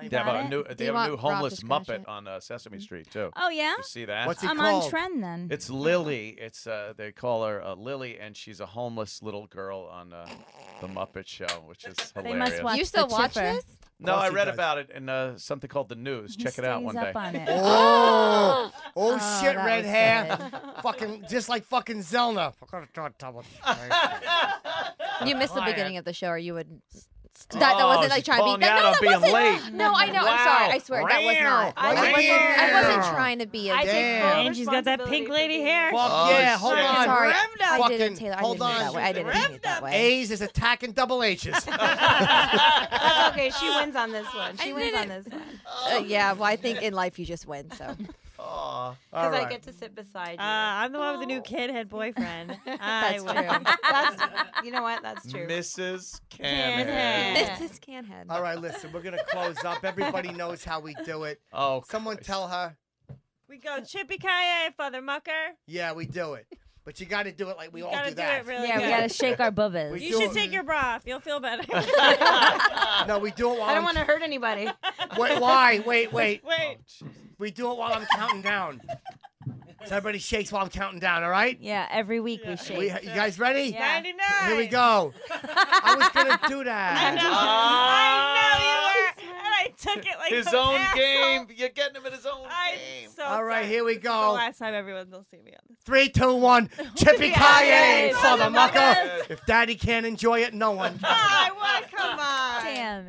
They have a new, they have a new want Rob to homeless Muppet on uh, Sesame Street too. Oh yeah. You see that? What's he I'm called? on trend then. It's Lily. It's uh, they call her uh, Lily, and she's a homeless little girl on uh, the Muppet Show, which is They hilarious. must watch You still the watch Chipper. this? No, I read does. about it in uh, something called the news. He Check it out one up day. on it. Oh, oh, Oh, shit, red was hair. fucking just like fucking Zelna. You missed the beginning of the show, or you would. That, that wasn't Oh, like trying to be. That, no, that wasn't. late. No, I know. I'm sorry. I swear that was not. I I wasn't, I wasn't trying to be a I dick. take full And she's got that pink lady hair. Fuck Oh, yeah, hold shit. on. Sorry, I didn't, Taylor. I hold didn't mean on. that way. I didn't mean it that way. A's is attacking double H's. That's okay. She wins on this one. She wins on this one. Uh, yeah, well, I think in life you just win. So Aw. All Because I get to sit beside Uh, you. I'm the one with the new kid head boyfriend. That's win. true. That's, you know what? That's true. Mrs. Canhead. Canhead. this is Canhead. All right, listen, we're gonna close up. Everybody knows how we do it. Oh, Someone Christ. tell her. We go Chippy Kaye, Father Mucker. Yeah, we do it. But you got to do it like we You all gotta do do that. it really Yeah, we gotta shake our bubbas. We You should it- take your bra off. You'll feel better. No, we do it while I don't want to hurt anybody. Wait, why? Wait, wait. Wait. We do it while I'm counting down. So everybody shakes while I'm counting down. All right? Yeah, every week we shake. We, you guys ready? Yeah. 99. Here we go. I was gonna do that. I know I know you were. And I took it like His own asshole. game. You're getting him in his own I'm game. so All right, sorry. here we This the go. last time everyone will see me on this. Three, two, one. Chippy Kaye, Yay, father mucker. If daddy can't enjoy it, no one. Ah, I